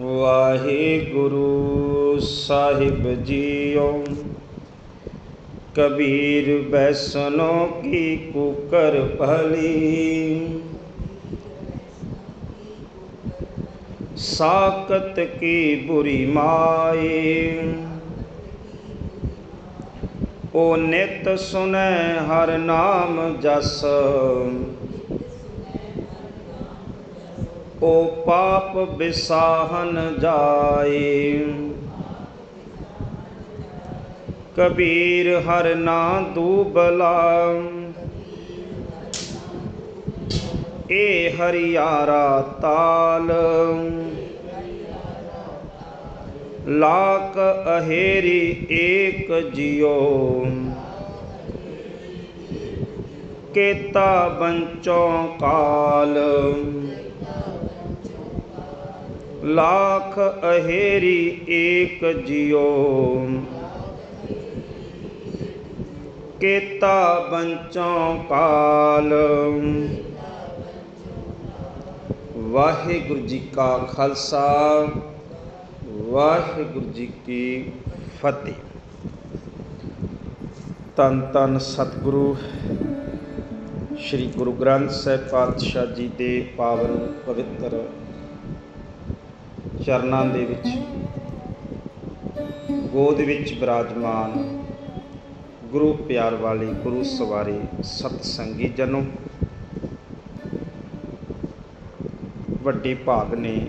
ਵਾਹਿਗੁਰੂ ਸਾਹਿਬ ਜੀਓ। ਕਬੀਰ ਬੈਸਨੋ ਕੀ ਕੁਕਰ ਭਲੀ। ਸਾਕਤ ਕੀ ਬੁਰੀ ਮਾਈ ਉਹ ਨਿਤ ਸੁਨੈ ਹਰ ਨਾਮ ਜਸ। ਓ ਪਾਪ ਬਿਸਾਹਨ ਜਾਏ ਕਬੀਰ ਹਰ ਨਾ ਦੂਬਲਾ ਏ ਹਰਿਆਰਾ ਤਾਲ ਲਾਕ ਅਹੇਰੀ ਏਕ ਜਿਉ ਕੇਤਾ ਬੰਚੋਂ ਕਾਲ ਲਾਖ ਅਹੇਰੀ ਏਕ ਜਿਉ। ਕੇਤਾ ਬੰਚੋਂ ਕਾਲ। ਵਾਹਿਗੁਰੂ ਜੀ ਕਾ ਖਾਲਸਾ, ਵਾਹਿਗੁਰੂ ਜੀ ਕੀ ਫਤਿਹ। ਤਨ ਤਨ ਸਤਿਗੁਰੂ, ਸ੍ਰੀ ਗੁਰੂ ਗ੍ਰੰਥ ਸਾਹਿਬ ਪਾਤਸ਼ਾਹ ਜੀ ਦੇ ਪਾਵਨ ਪਵਿੱਤਰ ਚਰਨਾਂ ਦੇ ਵਿੱਚ। ਗੋਦ ਵਿੱਚ ਬਿਰਾਜਮਾਨ ਗੁਰੂ ਪਿਆਰ ਵਾਲੀ ਗੁਰੂ ਸਵਾਰੇ ਸਤ ਸੰਗੀ ਜਨੋ। ਵੱਡੇ ਭਾਗ ਨੇ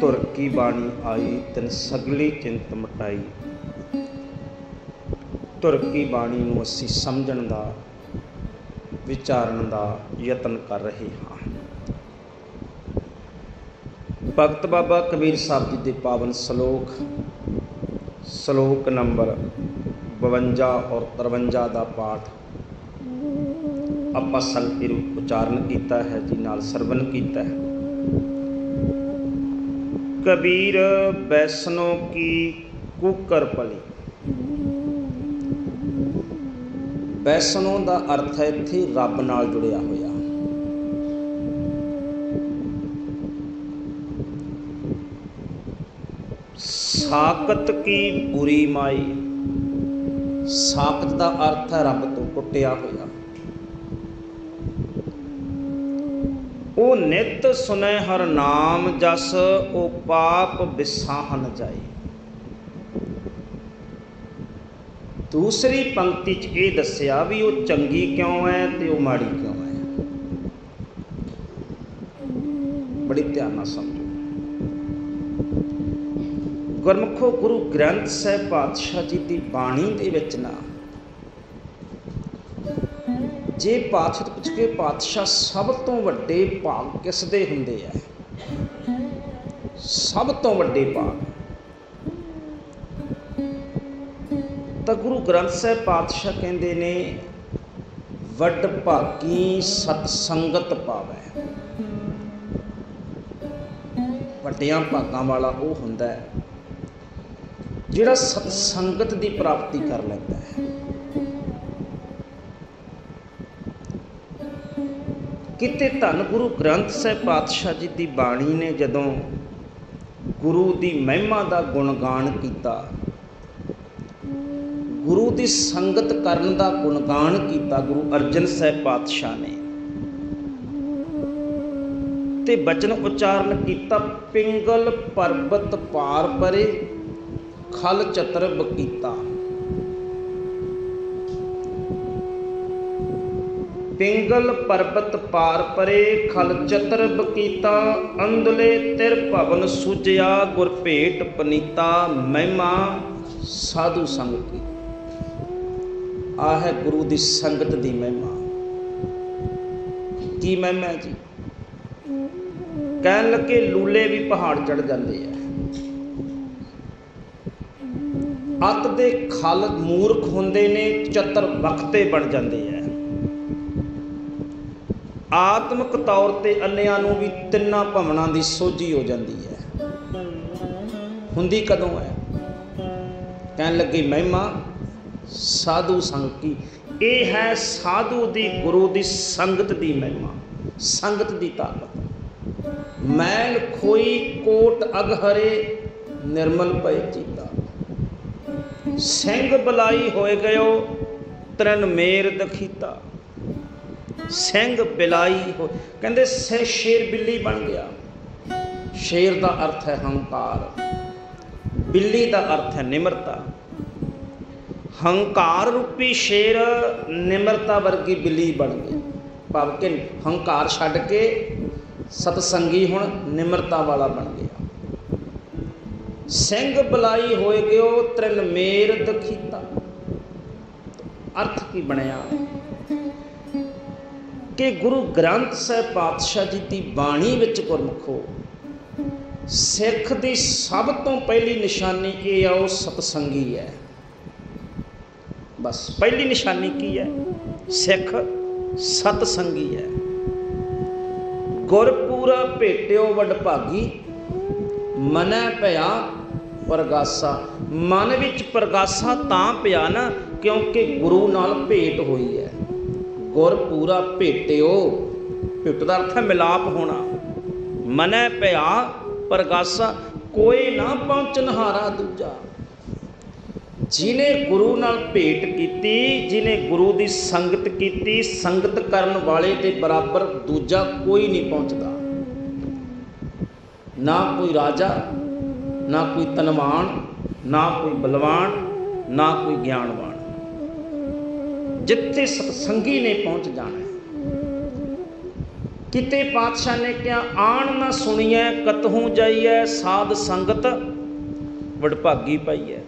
ਤੁਰਕੀ ਬਾਣੀ ਆਈ, ਤਨ ਸਗਲੀ ਚਿੰਤ ਮਟਾਈ। ਤੁਰਕੀ ਬਾਣੀ ਨੂੰ ਅਸੀਂ ਸਮਝਣ ਦਾ, ਵਿਚਾਰਨ ਦਾ ਯਤਨ ਕਰ ਰਹੇ ਹਾਂ। ਭਗਤ ਬਾਬਾ ਕਬੀਰ ਸਾਹਿਬ ਜੀ ਦੇ ਪਾਵਨ ਸ਼ਲੋਕ ਸ਼ਲੋਕ ਨੰਬਰ 52 ਔਰ 53 ਦਾ ਪਾਠ ਆਪਾਂ ਸੰਗਤੀ ਰੂਪ ਉਚਾਰਨ ਕੀਤਾ ਹੈ, ਜੀ ਨਾਲ ਸਰਵਨ ਕੀਤਾ ਹੈ। ਕਬੀਰ ਬੈਸਨੋ ਕੀ ਕੁਕਰ ਪਲੀ। ਬੈਸਨੋ ਦਾ ਅਰਥ ਹੈ ਇੱਥੇ ਰੱਬ ਨਾਲ ਜੁੜਿਆ ਹੋਇਆ। ਸਾਕਤ ਕੀ ਬੁਰੀ ਮਾਈ? ਸਾਕਤ ਦਾ ਅਰਥ ਹੈ ਰੱਬ ਤੋਂ ਟੁੱਟਿਆ ਹੋਇਆ। ਉਹ ਨਿਤ ਸੁਨੈ ਹਰ ਨਾਮ ਜਸ ਉਹ ਪਾਪ ਵਿਸਾਹਨ ਜਾਏ। ਦੂਸਰੀ ਪੰਕਤੀ 'ਚ ਇਹ ਦੱਸਿਆ ਵੀ ਉਹ ਚੰਗੀ ਕਿਉਂ ਹੈ ਤੇ ਉਹ ਮਾੜੀ ਕਿਉਂ ਹੈ। ਬੜੀ ਧਿਆਨ ਨਾਲ ਸਮਝੋ। ਗੁਰਮੁਖੋ ਗੁਰੂ ਗ੍ਰੰਥ ਸਾਹਿਬ ਪਾਤਸ਼ਾਹ ਜੀ ਦੀ ਬਾਣੀ ਦੇ ਵਿੱਚ ਨਾ। ਜੇ ਪਾਤਸ਼ਾਹ ਪੁੱਛ ਕੇ ਪਾਤਸ਼ਾਹ ਸਭ ਤੋਂ ਵੱਡੇ ਭਾਗ ਕਿਸ ਦੇ ਹੁੰਦੇ ਆ? ਸਭ ਤੋਂ ਵੱਡੇ ਭਾਗ। ਤਾਂ ਗੁਰੂ ਗ੍ਰੰਥ ਸਾਹਿਬ ਪਾਤਸ਼ਾਹ ਕਹਿੰਦੇ ਨੇ, ਵੱਡ ਭਾਗੀ ਸਤ ਸੰਗਤ ਪਾਵੈ। ਵੱਡਿਆਂ ਭਾਗਾਂ ਵਾਲਾ ਉਹ ਹੁੰਦਾ ਹੈ। ਜਿਹੜਾ ਸਤ ਸੰਗਤ ਦੀ ਪ੍ਰਾਪਤੀ ਕਰ ਲੈਂਦਾ ਹੈ। ਕਿਤੇ ਧੰਨ ਗੁਰੂ ਗ੍ਰੰਥ ਸਾਹਿਬ ਪਾਤਸ਼ਾਹ ਜੀ ਦੀ ਬਾਣੀ ਨੇ ਜਦੋਂ ਗੁਰੂ ਦੀ ਮਹਿਮਾ ਦਾ ਗੁਣਗਾਨ ਕੀਤਾ, ਗੁਰੂ ਦੀ ਸੰਗਤ ਕਰਨ ਦਾ ਗੁਣਗਾਨ ਕੀਤਾ ਗੁਰੂ ਅਰਜਨ ਸਾਹਿਬ ਪਾਤਸ਼ਾਹ ਨੇ, ਤੇ ਬਚਨ ਉਚਾਰਨ ਕੀਤਾ ਪਿੰਗਲ ਪਰਬਤ ਪਾਰ ਪਰੇ। ਖਲ ਚਤਰ ਬਕੀਤਾ। ਪਿੰਗਲ ਪਰਬਤ ਪਾਰ ਪਰੇ ਖਲ ਚਤਰ ਬਕੀਤਾ, ਅੰਦਲੇ ਤਿਰ ਭਵਨ ਸੁਜਿਆ ਗੁਰ ਭੇਟ ਪਨੀਤਾ, ਮਹਿਮਾ ਸਾਧੂ ਸੰਗ ਕੀ। ਆ ਹੈ ਗੁਰੂ ਦੀ ਸੰਗਤ ਦੀ ਮਹਿਮਾ। ਕੀ ਮਹਿਮਾ ਜੀ? ਕਹਿਣ ਲੱਗੇ ਲੂਲੇ ਵੀ ਪਹਾੜ ਚੜ ਜਾਂਦੇ ਆ। ਅੱਤ ਦੇ ਖਲ ਮੂਰਖ ਹੁੰਦੇ ਨੇ, ਚਤਰ ਵਕਤੇ ਬਣ ਜਾਂਦੇ ਆ ਆਤਮਿਕ ਤੌਰ ਤੇ ਅੰਨਿਆਂ ਨੂੰ ਵੀ ਤਿੰਨਾਂ ਭਵਨਾਂ ਦੀ ਸੋਝੀ ਹੋ ਜਾਂਦੀ ਹੈ ਹੁੰਦੀ ਕਦੋਂ ਹੈ ਕਹਿਣ ਲੱਗੀ, ਮਹਿਮਾ, ਸਾਧੂ ਸੰਗ ਕੀ? ਇਹ ਹੈ ਸਾਧੂ ਦੀ, ਗੁਰੂ ਦੀ ਸੰਗਤ ਦੀ ਮਹਿਮਾ, ਸੰਗਤ ਦੀ ਤਾਕਤ। ਮੈਲ ਖੋਈ ਕੋਟ ਅਗਹਰੇ, ਨਿਰਮਲ ਪਏ ਚੀਤਾ। ਸਿੰਘ ਬਲਾਈ ਹੋਏ ਗਇਓ ਤਰਨ ਮੇਰ ਦਖੀਤਾ। ਸਿੰਘ ਬਿਲਾਈ ਹੋ ਕਹਿੰਦੇ ਸੇ ਸ਼ੇਰ ਬਿੱਲੀ ਬਣ ਗਿਆ। ਸ਼ੇਰ ਦਾ ਅਰਥ ਹੈ ਹੰਕਾਰ। ਬਿੱਲੀ ਦਾ ਅਰਥ ਹੈ ਨਿਮਰਤਾ। ਹੰਕਾਰ ਰੂਪੀ ਸ਼ੇਰ ਨਿਮਰਤਾ ਵਰਗੀ ਬਿੱਲੀ ਬਣ ਗਈ। ਭਾਵ ਕਿ ਹੰਕਾਰ ਛੱਡ ਕੇ ਸਤਸੰਗੀ ਹੁਣ ਨਿਮਰਤਾ ਵਾਲਾ ਬਣ ਗਿਆ ਸਿੰਘ ਬੁਲਾਈ ਹੋਏ ਗਿਓ ਤ੍ਰਿਨਮੇਰ ਦਖੀਤਾ। ਅਰਥ ਕੀ ਬਣਿਆ? ਕਿ ਗੁਰੂ ਗ੍ਰੰਥ ਸਾਹਿਬ ਪਾਤਸ਼ਾਹ ਜੀ ਦੀ ਬਾਣੀ ਵਿੱਚ ਗੁਰਮਖੋ, ਸਿੱਖ ਦੀ ਸਭ ਤੋਂ ਪਹਿਲੀ ਨਿਸ਼ਾਨੀ ਇਹ ਆ, ਉਹ ਸਤਸੰਗੀ ਹੈ। ਬਸ, ਪਹਿਲੀ ਨਿਸ਼ਾਨੀ ਕੀ ਹੈ? ਸਿੱਖ ਸਤਸੰਗੀ ਹੈ। ਗੁਰਪੂਰਾ ਭੇਟਿਓ ਵਡਭਾਗੀ, ਮਨੈ ਭਇਆ ਪ੍ਰਗਾਸਾ। ਮਨ ਵਿੱਚ ਪ੍ਰਗਾਸਾ ਤਾਂ ਪਿਆ ਨਾ, ਕਿਉਂਕਿ ਗੁਰੂ ਨਾਲ ਭੇਟ ਹੋਈ ਹੈ। ਗੁਰ ਪੂਰਾ ਭੇਟਿਓ, ਭੇਟ ਦਾ ਅਰਥ ਹੈ ਮਿਲਾਪ ਹੋਣਾ। ਮਨੈ ਭਇਆ ਪ੍ਰਗਾਸਾ, ਕੋਈ ਨਾ ਪਹੁੰਚਨਹਾਰਾ ਦੂਜਾ। ਜਿਨੇ ਗੁਰੂ ਨਾਲ ਭੇਟ ਕੀਤੀ, ਜਿਨੇ ਗੁਰੂ ਦੀ ਸੰਗਤ ਕੀਤੀ, ਸੰਗਤ ਕਰਨ ਵਾਲੇ ਦੇ ਬਰਾਬਰ ਦੂਜਾ ਕੋਈ ਨਹੀਂ ਪਹੁੰਚਦਾ। ਨਾ ਕੋਈ ਰਾਜਾ ਨਾ ਕੋਈ ਤਨਵਾਨ, ਨਾ ਕੋਈ ਬਲਵਾਨ, ਨਾ ਕੋਈ ਗਿਆਨਵਾਨ। ਜਿੱਥੇ ਸਤਸੰਗੀ ਨੇ ਪਹੁੰਚ ਜਾਣਾ ਕਿਤੇ ਪਾਤਸ਼ਾਹ ਨੇ ਕਿਹਾ, ਆਣ ਨਾ ਸੁਣੀਐ, ਕਤਹੂ ਜਾਈਐ, ਸਾਧ ਸੰਗਤ ਵਡਭਾਗੀ ਪਾਈਐ।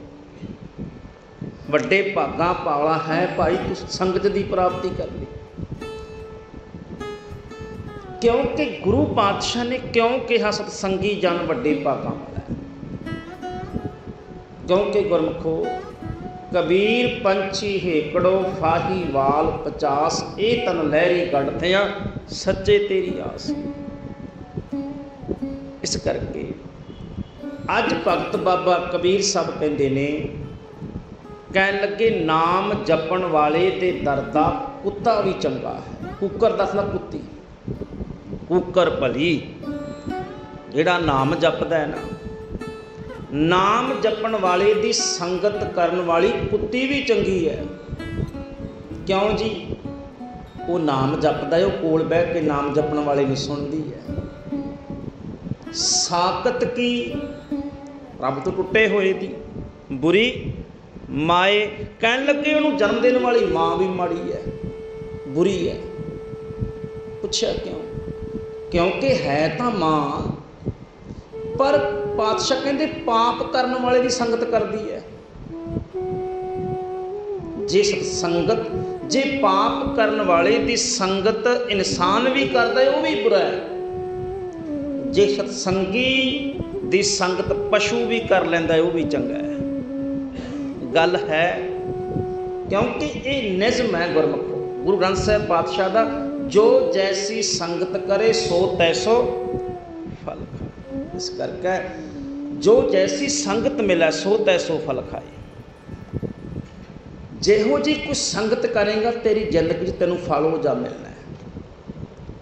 ਵੱਡੇ ਭਾਗਾ ਪਾਲਾ ਹੈ ਭਾਈ ਤੁਸੀਂ ਸੰਗਤ ਦੀ ਪ੍ਰਾਪਤੀ ਕਰ ਲਈ ਕਿਉਂਕਿ ਗੁਰੂ ਪਾਤਸ਼ਾਹ ਨੇ ਕਿਉਂ ਕਿਹਾ, ਸਤਸੰਗੀ ਜਨ ਵੱਡੇ ਭਾਗਾ ਕਿਉਂਕਿ ਗੁਰਮਖੋ, ਕਬੀਰ ਪੰਛੀ ਹੇਕੜੋ ਫਾਹੀ 50 ਇਹ ਤਨ ਲਹਿਰੀ ਗੜਥਿਆਂ ਸੱਚੇ ਤੇਰੀ ਆਸ। ਇਸ ਕਰਕੇ ਅੱਜ ਭਗਤ ਬਾਬਾ ਕਬੀਰ ਸਾਹਿਬ ਕਹਿੰਦੇ ਨੇ, ਕਹਿਣ ਲੱਗੇ ਨਾਮ ਜਪਣ ਵਾਲੇ ਤੇ ਦਰ ਦਾ ਕੁੱਤਾ ਵੀ ਚੰਗਾ ਹੈ। ਕੁੱਕਰ ਦਾ ਦੱਸਦਾ ਕੁੱਤੀ। ਕੁੱਕਰ ਭਲੀ, ਜਿਹੜਾ ਨਾਮ ਜਪਦਾ ਹੈ ਨਾ ਨਾਮ ਜਪਣ ਵਾਲੇ ਦੀ ਸੰਗਤ ਕਰਨ ਵਾਲੀ ਕੁੱਤੀ ਵੀ ਚੰਗੀ ਹੈ। ਕਿਉਂ ਜੀ? ਉਹ ਨਾਮ ਜਪਦਾ ਹੈ, ਉਹ ਕੋਲ ਬਹਿ ਕੇ ਨਾਮ ਜਪਣ ਵਾਲੇ ਨੂੰ ਸੁਣਦੀ ਹੈ। ਸਾਕਤ ਕੀ? ਰੱਬ ਤੋਂ ਟੁੱਟੇ ਹੋਏ ਦੀ। ਬੁਰੀ ਮਾਏ ਕਹਿਣ ਲੱਗੇ ਉਹਨੂੰ ਜਨਮ ਦੇਣ ਵਾਲੀ ਮਾਂ ਵੀ ਮਾੜੀ ਹੈ। ਬੁਰੀ ਹੈ। ਪੁੱਛਿਆ ਕਿਉਂ? ਕਿਉਂਕਿ ਹੈ ਤਾਂ ਮਾਂ, ਪਰ ਪਾਤਸ਼ਾਹ ਕਹਿੰਦੇ ਪਾਪ ਕਰਨ ਵਾਲੇ ਦੀ ਸੰਗਤ ਕਰਦੀ ਹੈ। ਜੇ ਸੰਗਤ, ਜੇ ਪਾਪ ਕਰਨ ਵਾਲੇ ਦੀ ਸੰਗਤ ਇਨਸਾਨ ਵੀ ਕਰਦਾ ਹੈ, ਉਹ ਵੀ ਬੁਰਾ ਹੈ। ਜੇ ਸਤਸੰਗੀ ਦੀ ਸੰਗਤ ਪਸ਼ੂ ਵੀ ਕਰ ਲੈਂਦਾ ਹੈ, ਉਹ ਵੀ ਚੰਗਾ ਹੈ। ਗੱਲ ਹੈ, ਕਿਉਂਕਿ ਇਹ ਨਿਜ਼ਮ ਹੈ ਗੁਰਮੁਖੋ। ਗੁਰੂ ਗ੍ਰੰਥ ਸਾਹਿਬ ਪਾਤਸ਼ਾਹ ਦਾ, ਜੋ ਜੈਸੀ ਸੰਗਤ ਕਰੇ, ਸੋ ਤੈਸੋ ਫਲ। ਇਸ ਕਰਕੇ ਜੋ ਜੈਸੀ ਸੰਗਤ ਮਿਲੇ, ਸੋ ਤੈਸੋ ਫਲ ਖਾਏ। ਜਿਹੋ ਜੀ ਕੋਈ ਸੰਗਤ ਕਰੇਗਾ, ਤੇਰੀ ਜ਼ਿੰਦਗੀ 'ਚ ਤੈਨੂੰ ਫਲ ਹੋ ਜਾ ਮਿਲਣਾ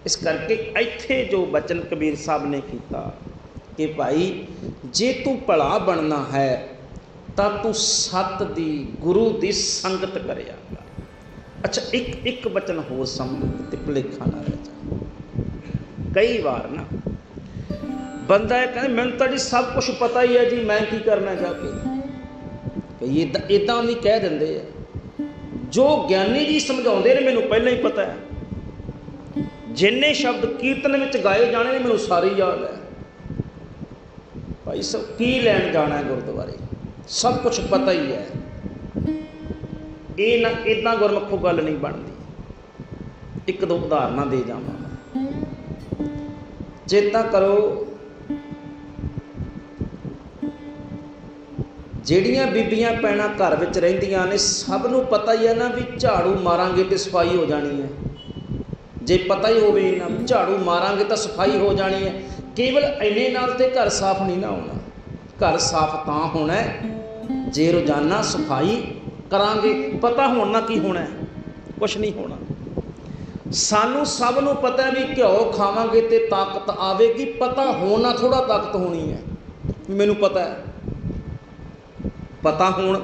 ਇਸ ਕਰਕੇ ਇੱਥੇ ਜੋ ਬਚਨ ਕਬੀਰ ਸਾਹਿਬ ਨੇ ਕੀਤਾ ਕਿ ਭਾਈ, ਜੇ ਤੂੰ ਭਲਾ ਬਣਨਾ ਹੈ, ਤਾਂ ਤੂੰ ਸਤ ਦੀ, ਗੁਰੂ ਦੀ ਸੰਗਤ ਕਰਿਆ ਅੱਛਾ, ਇੱਕ ਇੱਕ ਬਚਨ ਹੋਰ ਸਮਝ ਤੇ ਭੁਲੇਖਾ ਨਾ ਰਹਿ ਜਾ। ਕਈ ਵਾਰ ਨਾ ਬੰਦਾ ਇਹ ਕਹਿੰਦਾ, ਮੈਨੂੰ ਤਾਂ ਜੀ ਸਭ ਕੁਝ ਪਤਾ ਹੀ ਹੈ ਜੀ, ਮੈਂ ਕੀ ਕਰਨਾ ਜਾ ਕੇ? ਇਦਾਂ ਇਦਾਂ ਕਹਿ ਦਿੰਦੇ ਆ। ਜੋ ਗਿਆਨੀ ਜੀ ਸਮਝਾਉਂਦੇ ਨੇ, ਮੈਨੂੰ ਪਹਿਲਾਂ ਹੀ ਪਤਾ ਹੈ। ਜਿੰਨੇ ਸ਼ਬਦ ਕੀਰਤਨ ਵਿੱਚ ਗਾਏ ਜਾਣੇ ਨੇ, ਮੈਨੂੰ ਸਾਰੇ ਯਾਦ ਹੈ। ਭਾਈ ਸਭ ਕੀ ਲੈਣ ਜਾਣਾ ਹੈ ਗੁਰਦੁਆਰੇ? ਸਭ ਕੁਝ ਪਤਾ ਹੀ ਹੈ। ਇਹ ਨਾ ਇਦਾਂ ਗੁਰਮੁਖੋਂ ਗੱਲ ਨਹੀਂ ਬਣਦੀ। ਇੱਕ ਦੋ ਉਦਾਹਰਨਾਂ ਦੇ ਜਾਵਾਂ। ਚੇਤਾ ਕਰੋ ਜਿਹੜੀਆਂ ਬੀਬੀਆਂ ਪੈਣਾ ਘਰ ਵਿੱਚ ਰਹਿੰਦੀਆਂ ਨੇ, ਸਭ ਨੂੰ ਪਤਾ ਹੀ ਹੈ ਨਾ ਵੀ ਝਾੜੂ ਮਾਰਾਂਗੇ ਤੇ ਸਫ਼ਾਈ ਹੋ ਜਾਣੀ ਹੈ। ਜੇ ਪਤਾ ਹੀ ਹੋਵੇ ਨਾ ਝਾੜੂ ਮਾਰਾਂਗੇ ਤਾਂ ਸਫ਼ਾਈ ਹੋ ਜਾਣੀ ਹੈ। ਕੇਵਲ ਇੰਨੇ ਨਾਲ ਤੇ ਘਰ ਸਾਫ਼ ਨਹੀਂ ਨਾ ਹੋਣਾ। ਘਰ ਸਾਫ਼ ਤਾਂ ਹੋਣਾ ਜੇ ਰੋਜ਼ਾਨਾ ਸਫ਼ਾਈ ਕਰਾਂਗੇ, ਪਤਾ ਹੋਣਾ ਨਾ ਕੀ ਹੋਣਾ ਹੈ। ਕੁਝ ਨਹੀਂ ਹੋਣਾ। ਸਾਨੂੰ ਸਭ ਨੂੰ ਪਤਾ ਵੀ ਘਿਓ ਖਾਵਾਂਗੇ ਤੇ ਤਾਕਤ ਆਵੇਗੀ। ਪਤਾ ਹੋਣਾ ਥੋੜਾ ਤਾਕਤ ਹੋਣੀ ਹੈ। ਮੈਨੂੰ ਪਤਾ ਹੈ। ਪਤਾ ਹੋਣ,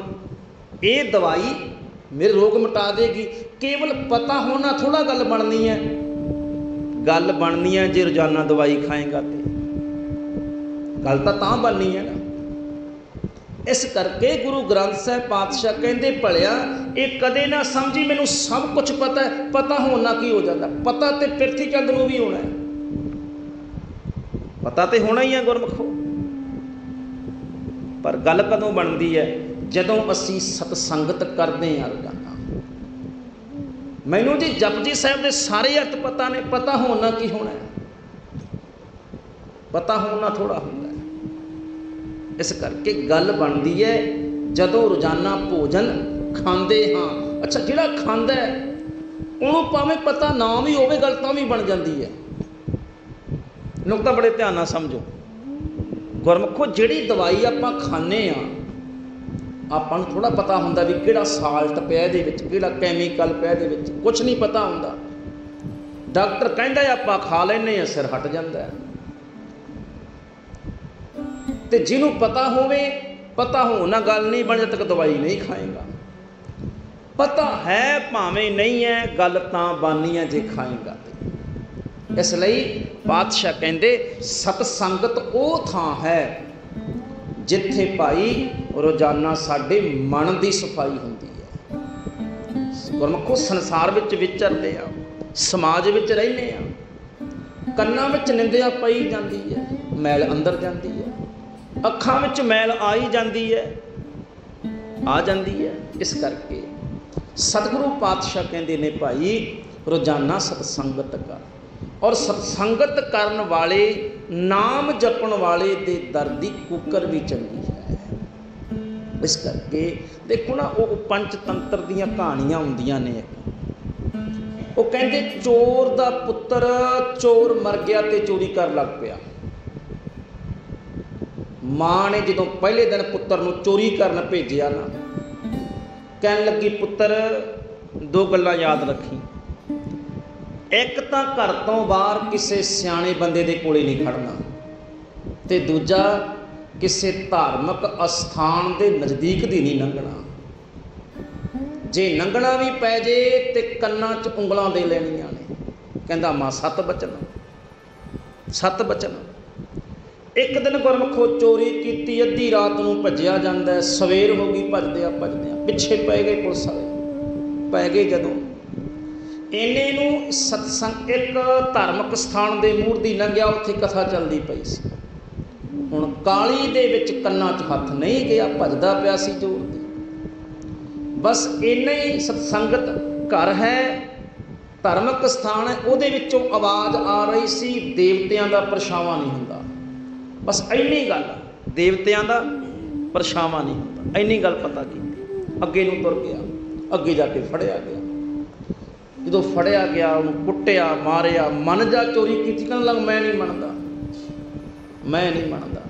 ਇਹ ਦਵਾਈ ਮੇਰੇ ਰੋਗ ਮਿਟਾ ਦੇਗੀ। ਕੇਵਲ ਪਤਾ ਹੋਣਾ ਥੋੜਾ ਗੱਲ ਬਣਨੀ ਹੈ। ਗੱਲ ਬਣਨੀ ਹੈ ਜੇ ਰੋਜ਼ਾਨਾ ਦਵਾਈ ਖਾਏਗਾ ਤੇ। ਗੱਲ ਤਾਂ ਤਾਂ ਬਣਨੀ ਹੈ ਨਾ। ਇਸ ਕਰਕੇ ਗੁਰੂ ਗ੍ਰੰਥ ਸਾਹਿਬ ਪਾਤਸ਼ਾਹ ਕਹਿੰਦੇ, ਭਲਿਆ, ਇਹ ਕਦੇ ਨਾ ਸਮਝੀ, ਮੈਨੂੰ ਸਭ ਕੁਝ ਪਤਾ ਹੈ। ਪਤਾ ਹੋਣਾ ਕੀ ਹੋ ਜਾਂਦਾ? ਪਤਾ ਤੇ ਪਿਰਥੀ ਚੰਦ ਨੂੰ ਵੀ ਹੋਣਾ ਹੈ। ਪਤਾ ਤੇ ਹੋਣਾ ਹੀ ਹੈ ਗੁਰਮਖੋ। ਪਰ ਗੱਲ ਕਦੋਂ ਬਣਦੀ ਹੈ? ਜਦੋਂ ਅਸੀਂ ਸਤਸੰਗਤ ਕਰਦੇ ਹਾਂ ਰੋਜ਼ਾਨਾ ਮੈਨੂੰ ਜੀ ਜਪਜੀ ਸਾਹਿਬ ਦੇ ਸਾਰੇ ਅਰਥ ਪਤਾ ਨੇ, ਪਤਾ ਹੋਣਾ ਕੀ ਹੋਣਾ ਪਤਾ ਹੋਣਾ ਥੋੜਾ ਹੁੰਦਾ ਇਸ ਕਰਕੇ ਗੱਲ ਬਣਦੀ ਹੈ, ਜਦੋਂ ਰੋਜ਼ਾਨਾ ਭੋਜਨ ਖਾਂਦੇ ਹਾਂ। ਅੱਛਾ, ਜਿਹੜਾ ਖਾਂਦਾ ਉਹਨੂੰ ਭਾਵੇਂ ਪਤਾ ਨਾ ਵੀ ਹੋਵੇ, ਗੱਲ ਤਾਂ ਵੀ ਬਣ ਜਾਂਦੀ ਹੈ। ਨੁਕਤਾ ਬੜੇ ਧਿਆਨ ਨਾਲ ਸਮਝੋ। ਗੁਰਮਖੋ, ਜਿਹੜੀ ਦਵਾਈ ਆਪਾਂ ਖਾਂਦੇ ਆ ਆਪਾਂ ਨੂੰ ਥੋੜਾ ਪਤਾ ਹੁੰਦਾ ਵੀ ਕਿਹੜਾ ਸਾਲਟ ਪਿਆ ਇਹਦੇ ਵਿੱਚ, ਕਿਹੜਾ ਕੈਮੀਕਲ ਪਿਆ ਇਹਦੇ ਵਿੱਚ ਕੁਝ ਨਹੀਂ ਪਤਾ ਹੁੰਦਾ। ਡਾਕਟਰ ਕਹਿੰਦਾ ਆਪਾਂ ਖਾ ਲੈਨੇ ਆ ਸਿਰ ਹਟ ਜਾਂਦਾ ਹੈ। ਤੇ ਜਿਹਨੂੰ ਪਤਾ ਹੋਵੇ, ਪਤਾ ਹੋਣ ਨਾਲ ਗੱਲ ਨਹੀਂ ਬਣ, ਜਦ ਤੱਕ ਦਵਾਈ ਨਹੀਂ ਖਾਏਗਾ। ਪਤਾ ਹੈ, ਭਾਵੇਂ ਨਹੀਂ ਹੈ, ਗੱਲ ਤਾਂ ਬਾਨੀ ਹੈ ਜੇ ਖਾਏਗਾ ਤੇ। ਇਸ ਲਈ ਪਾਤਸ਼ਾਹ ਕਹਿੰਦੇ, ਸਤ ਸੰਗਤ ਉਹ ਥਾਂ ਹੈ ਜਿੱਥੇ ਭਾਈ ਰੋਜ਼ਾਨਾ ਸਾਡੇ ਮਨ ਦੀ ਸਫ਼ਾਈ ਹੁੰਦੀ ਹੈ। ਗੁਰਮਖੋ, ਸੰਸਾਰ ਵਿੱਚ ਵਿਚਰਦੇ ਆ, ਸਮਾਜ ਵਿੱਚ ਰਹਿੰਦੇ ਆ, ਕੰਨਾਂ ਵਿੱਚ ਨਿੰਦਿਆ ਪਈ ਜਾਂਦੀ ਹੈ, ਮੈਲ ਅੰਦਰ ਜਾਂਦੀ ਹੈ, ਅੱਖਾਂ ਵਿੱਚ ਮੈਲ ਆਈ ਜਾਂਦੀ ਹੈ, ਆ ਜਾਂਦੀ ਹੈ। ਇਸ ਕਰਕੇ ਸਤਿਗੁਰੂ ਪਾਤਸ਼ਾਹ ਕਹਿੰਦੇ ਨੇ ਭਾਈ, ਰੋਜ਼ਾਨਾ ਸਤਸੰਗਤ ਕਰ ਔਰ ਸਤਸੰਗਤ ਕਰਨ ਵਾਲੇ, ਨਾਮ ਜਪਣ ਵਾਲੇ ਦੇ ਦਰ ਦੀ ਕੁੱਕਰ ਵੀ ਚੰਗੀ ਹੈ। ਇਸ ਕਰਕੇ ਦੇਖੋ ਨਾ, ਉਹ ਪੰਚ ਤੰਤਰ ਦੀਆਂ ਕਹਾਣੀਆਂ ਹੁੰਦੀਆਂ ਨੇ। ਉਹ ਕਹਿੰਦੇ, ਚੋਰ ਦਾ ਪੁੱਤਰ ਚੋਰ ਮਰ ਗਿਆ ਤੇ ਚੋਰੀ ਕਰਨ ਲੱਗ ਪਿਆ। ਮਾਂ ਨੇ ਜਦੋਂ ਪਹਿਲੇ ਦਿਨ ਪੁੱਤਰ ਨੂੰ ਚੋਰੀ ਕਰਨ ਭੇਜਿਆ ਨਾ, ਕਹਿਣ ਲੱਗੀ, ਪੁੱਤਰ, ਦੋ ਗੱਲਾਂ ਯਾਦ ਰੱਖੀ। ਇੱਕ ਤਾਂ ਘਰ ਤੋਂ ਬਾਹਰ ਕਿਸੇ ਸਿਆਣੇ ਬੰਦੇ ਦੇ ਕੋਲੇ ਨਹੀਂ ਖੜਨਾ ਤੇ ਦੂਜਾ ਕਿਸੇ ਧਾਰਮਿਕ ਅਸਥਾਨ ਦੇ ਨਜ਼ਦੀਕ ਦੀ ਨਹੀਂ ਲੰਘਣਾ। ਜੇ ਲੰਘਣਾ ਵੀ ਪੈ ਜੇ ਤੇ ਕੰਨਾਂ 'ਚ ਉਂਗਲਾਂ ਦੇ ਲੈਣੀਆਂ ਨੇ। ਕਹਿੰਦਾ, ਮਾਂ, ਸੱਤ ਬਚਨ। ਸੱਤ ਬਚਨ। ਇੱਕ ਦਿਨ ਗੁਰਮਖੋ ਚੋਰੀ ਕੀਤੀ, ਅੱਧੀ ਰਾਤ ਨੂੰ ਭੱਜਿਆ ਜਾਂਦਾ ਸਵੇਰ ਹੋ ਗਈ ਭੱਜਦੇ ਆ ਭੱਜਦੇ ਆ ਪਿੱਛੇ ਪੈ ਗਏ ਪੁਲਿਸ ਵਾਲੇ। ਪੈ ਗਏ ਜਦੋਂ। ਇੰਨੇ ਨੂੰ ਸਤਸੰਗ, ਇੱਕ ਧਾਰਮਿਕ ਸਥਾਨ ਦੇ ਮੂਰਤੀ ਲੰਘਿਆ, ਉੱਥੇ ਕਥਾ ਚੱਲਦੀ ਪਈ ਸੀ। ਹੁਣ ਕਾਲੀ ਦੇ ਵਿੱਚ ਕੰਨਾਂ 'ਚ ਹੱਥ ਨਹੀਂ ਗਿਆ, ਭੱਜਦਾ ਪਿਆ ਸੀ ਜੋਰ ਦੀ ਬਸ ਇੰਨਾ ਹੀ ਸਤਸੰਗਤ ਘਰ ਹੈ, ਧਾਰਮਿਕ ਸਥਾਨ ਹੈ, ਉਹਦੇ ਵਿੱਚੋਂ ਆਵਾਜ਼ ਆ ਰਹੀ ਸੀ, ਦੇਵਤਿਆਂ ਦਾ ਪਰਛਾਵਾਂ ਨਹੀਂ ਹੁੰਦਾ। ਬਸ ਇੰਨੀ ਗੱਲ, ਦੇਵਤਿਆਂ ਦਾ ਪਰਛਾਵਾਂ ਨਹੀਂ ਹੁੰਦਾ। ਇੰਨੀ ਗੱਲ ਪਤਾ ਕੀਤੀ। ਅੱਗੇ ਨੂੰ ਤੁਰ ਗਿਆ, ਅੱਗੇ ਜਾ ਕੇ ਫੜਿਆ ਗਿਆ। ਜਦੋਂ ਫੜਿਆ ਗਿਆ, ਉਹਨੂੰ ਕੁੱਟਿਆ, ਮਾਰਿਆ, ਮਨ ਜਾ ਚੋਰੀ ਕੀਤੀ ਕਹਿਣ ਲੱਗ ਮੈਂ ਨਹੀਂ ਮੰਨਦਾ। ਮੈਂ ਨਹੀਂ ਮੰਨਦਾ।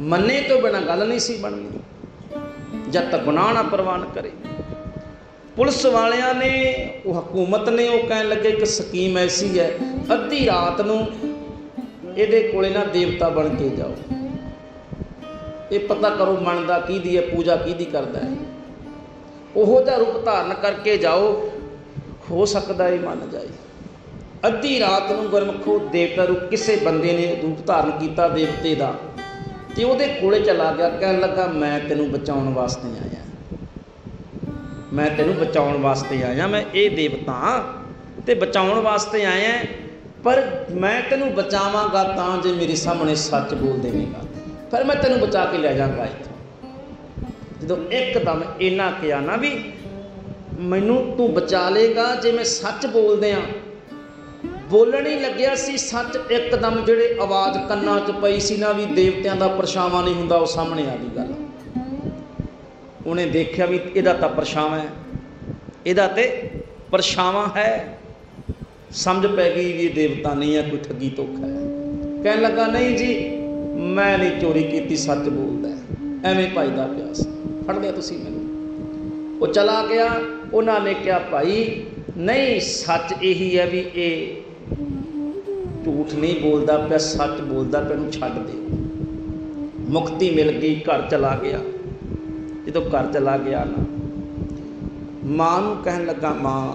ਮੰਨੇ ਤੋਂ ਬਿਨਾ ਗੱਲ ਨਹੀਂ ਸੀ ਬਣਨੀ। ਜਦ ਤੱਕ ਗੁਨਾਹ ਨਾ ਪ੍ਰਵਾਨ ਕਰੇ। ਪੁਲਿਸ ਵਾਲਿਆਂ ਨੇ, ਉਹ ਹਕੂਮਤ ਨੇ ਉਹ ਕਹਿਣ ਲੱਗੇ ਕਿ ਸਕੀਮ ਐਸੀ ਹੈ, ਅੱਧੀ ਰਾਤ ਨੂੰ ਇਹਦੇ ਕੋਲੇ ਨਾ ਦੇਵਤਾ ਬਣ ਕੇ ਜਾਓ। ਇਹ ਪਤਾ ਕਰੋ ਮੰਨਦਾ ਕਿਹਦੀ ਹੈ, ਪੂਜਾ ਕਿਹਦੀ ਕਰਦਾ ਹੈ। ਉਹੋ ਜਿਹਾ ਰੂਪ ਧਾਰਨ ਕਰਕੇ ਜਾਓ ਹੋ ਸਕਦਾ ਇਹ ਮੰਨ ਜਾਏ। ਅੱਧੀ ਰਾਤ ਨੂੰ ਗੁਰਮਖੋ ਦੇਵਤਾ ਰੂਪ ਕਿਸੇ ਬੰਦੇ ਨੇ ਰੂਪ ਧਾਰਨ ਕੀਤਾ ਦੇਵਤੇ ਦਾ, ਤੇ ਉਹਦੇ ਕੋਲੇ ਚਲਾ ਗਿਆ, ਕਹਿਣ ਲੱਗਾ, ਮੈਂ ਤੈਨੂੰ ਬਚਾਉਣ ਵਾਸਤੇ ਆਇਆ। ਮੈਂ ਤੈਨੂੰ ਬਚਾਉਣ ਵਾਸਤੇ ਆਇਆ, ਮੈਂ ਇਹ ਦੇਵਤਾ ਤੇ ਬਚਾਉਣ ਵਾਸਤੇ ਆਇਆ ਪਰ ਮੈਂ ਤੈਨੂੰ ਬਚਾਵਾਂਗਾ ਤਾਂ ਜੇ ਮੇਰੇ ਸਾਹਮਣੇ ਸੱਚ ਬੋਲ ਦੇਵੇਂਗਾ। ਫਿਰ ਮੈਂ ਤੈਨੂੰ ਬਚਾ ਕੇ ਲੈ ਜਾਵਾਂਗਾ ਇੱਥੋਂ। ਜਦੋਂ ਇੱਕਦਮ ਇਹਨਾਂ ਕਿਹਾ ਨਾ ਵੀ ਮੈਨੂੰ ਤੂੰ ਬਚਾ ਲੇਗਾ ਜੇ ਮੈਂ ਸੱਚ ਬੋਲਦੇ ਆ। ਬੋਲਣ ਹੀ ਲੱਗਿਆ ਸੀ, ਸੱਚ ਇੱਕਦਮ ਜਿਹੜੇ ਆਵਾਜ਼ ਕੰਨਾਂ 'ਚ ਪਈ ਸੀ ਨਾ ਵੀ ਦੇਵਤਿਆਂ ਦਾ ਪਰਛਾਵਾਂ ਨਹੀਂ ਹੁੰਦਾ, ਉਹ ਸਾਹਮਣੇ ਆ ਗਈ ਗੱਲ। ਉਹਨੇ ਦੇਖਿਆ ਵੀ ਇਹਦਾ ਤਾਂ ਪਰਛਾਵਾਂ ਹੈ। ਇਹਦਾ ਤੇ ਪਰਛਾਵਾਂ ਹੈ। ਸਮਝ ਪੈ ਗਈ ਵੀ ਇਹ ਦੇਵਤਾ ਨਹੀਂ ਹੈ, ਕੋਈ ਠੱਗੀ ਧੋਖਾ ਹੈ। ਕਹਿਣ ਲੱਗਾ, ਨਹੀਂ ਜੀ, ਮੈਂ ਨਹੀਂ ਚੋਰੀ ਕੀਤੀ, ਸੱਚ ਬੋਲਦਾ ਐਵੇਂ ਭਜਦਾ ਪਿਆ ਸੀ ਫੜ ਲਿਆ ਤੁਸੀਂ ਮੈਨੂੰ। ਉਹ ਚਲਾ ਗਿਆ। ਉਹਨਾਂ ਨੇ ਕਿਹਾ, ਭਾਈ, ਨਹੀਂ, ਸੱਚ ਇਹੀ ਹੈ ਵੀ ਇਹ ਝੂਠ ਨਹੀਂ ਬੋਲਦਾ ਪਿਆ, ਸੱਚ ਬੋਲਦਾ ਪਿਆ ਨੂੰ ਛੱਡ ਦੇ। ਮੁਕਤੀ ਮਿਲ ਗਈ, ਘਰ ਚਲਾ ਗਿਆ। ਜਦੋਂ ਘਰ ਚਲਾ ਗਿਆ ਨਾ, ਮਾਂ ਨੂੰ ਕਹਿਣ ਲੱਗਾ, ਮਾਂ,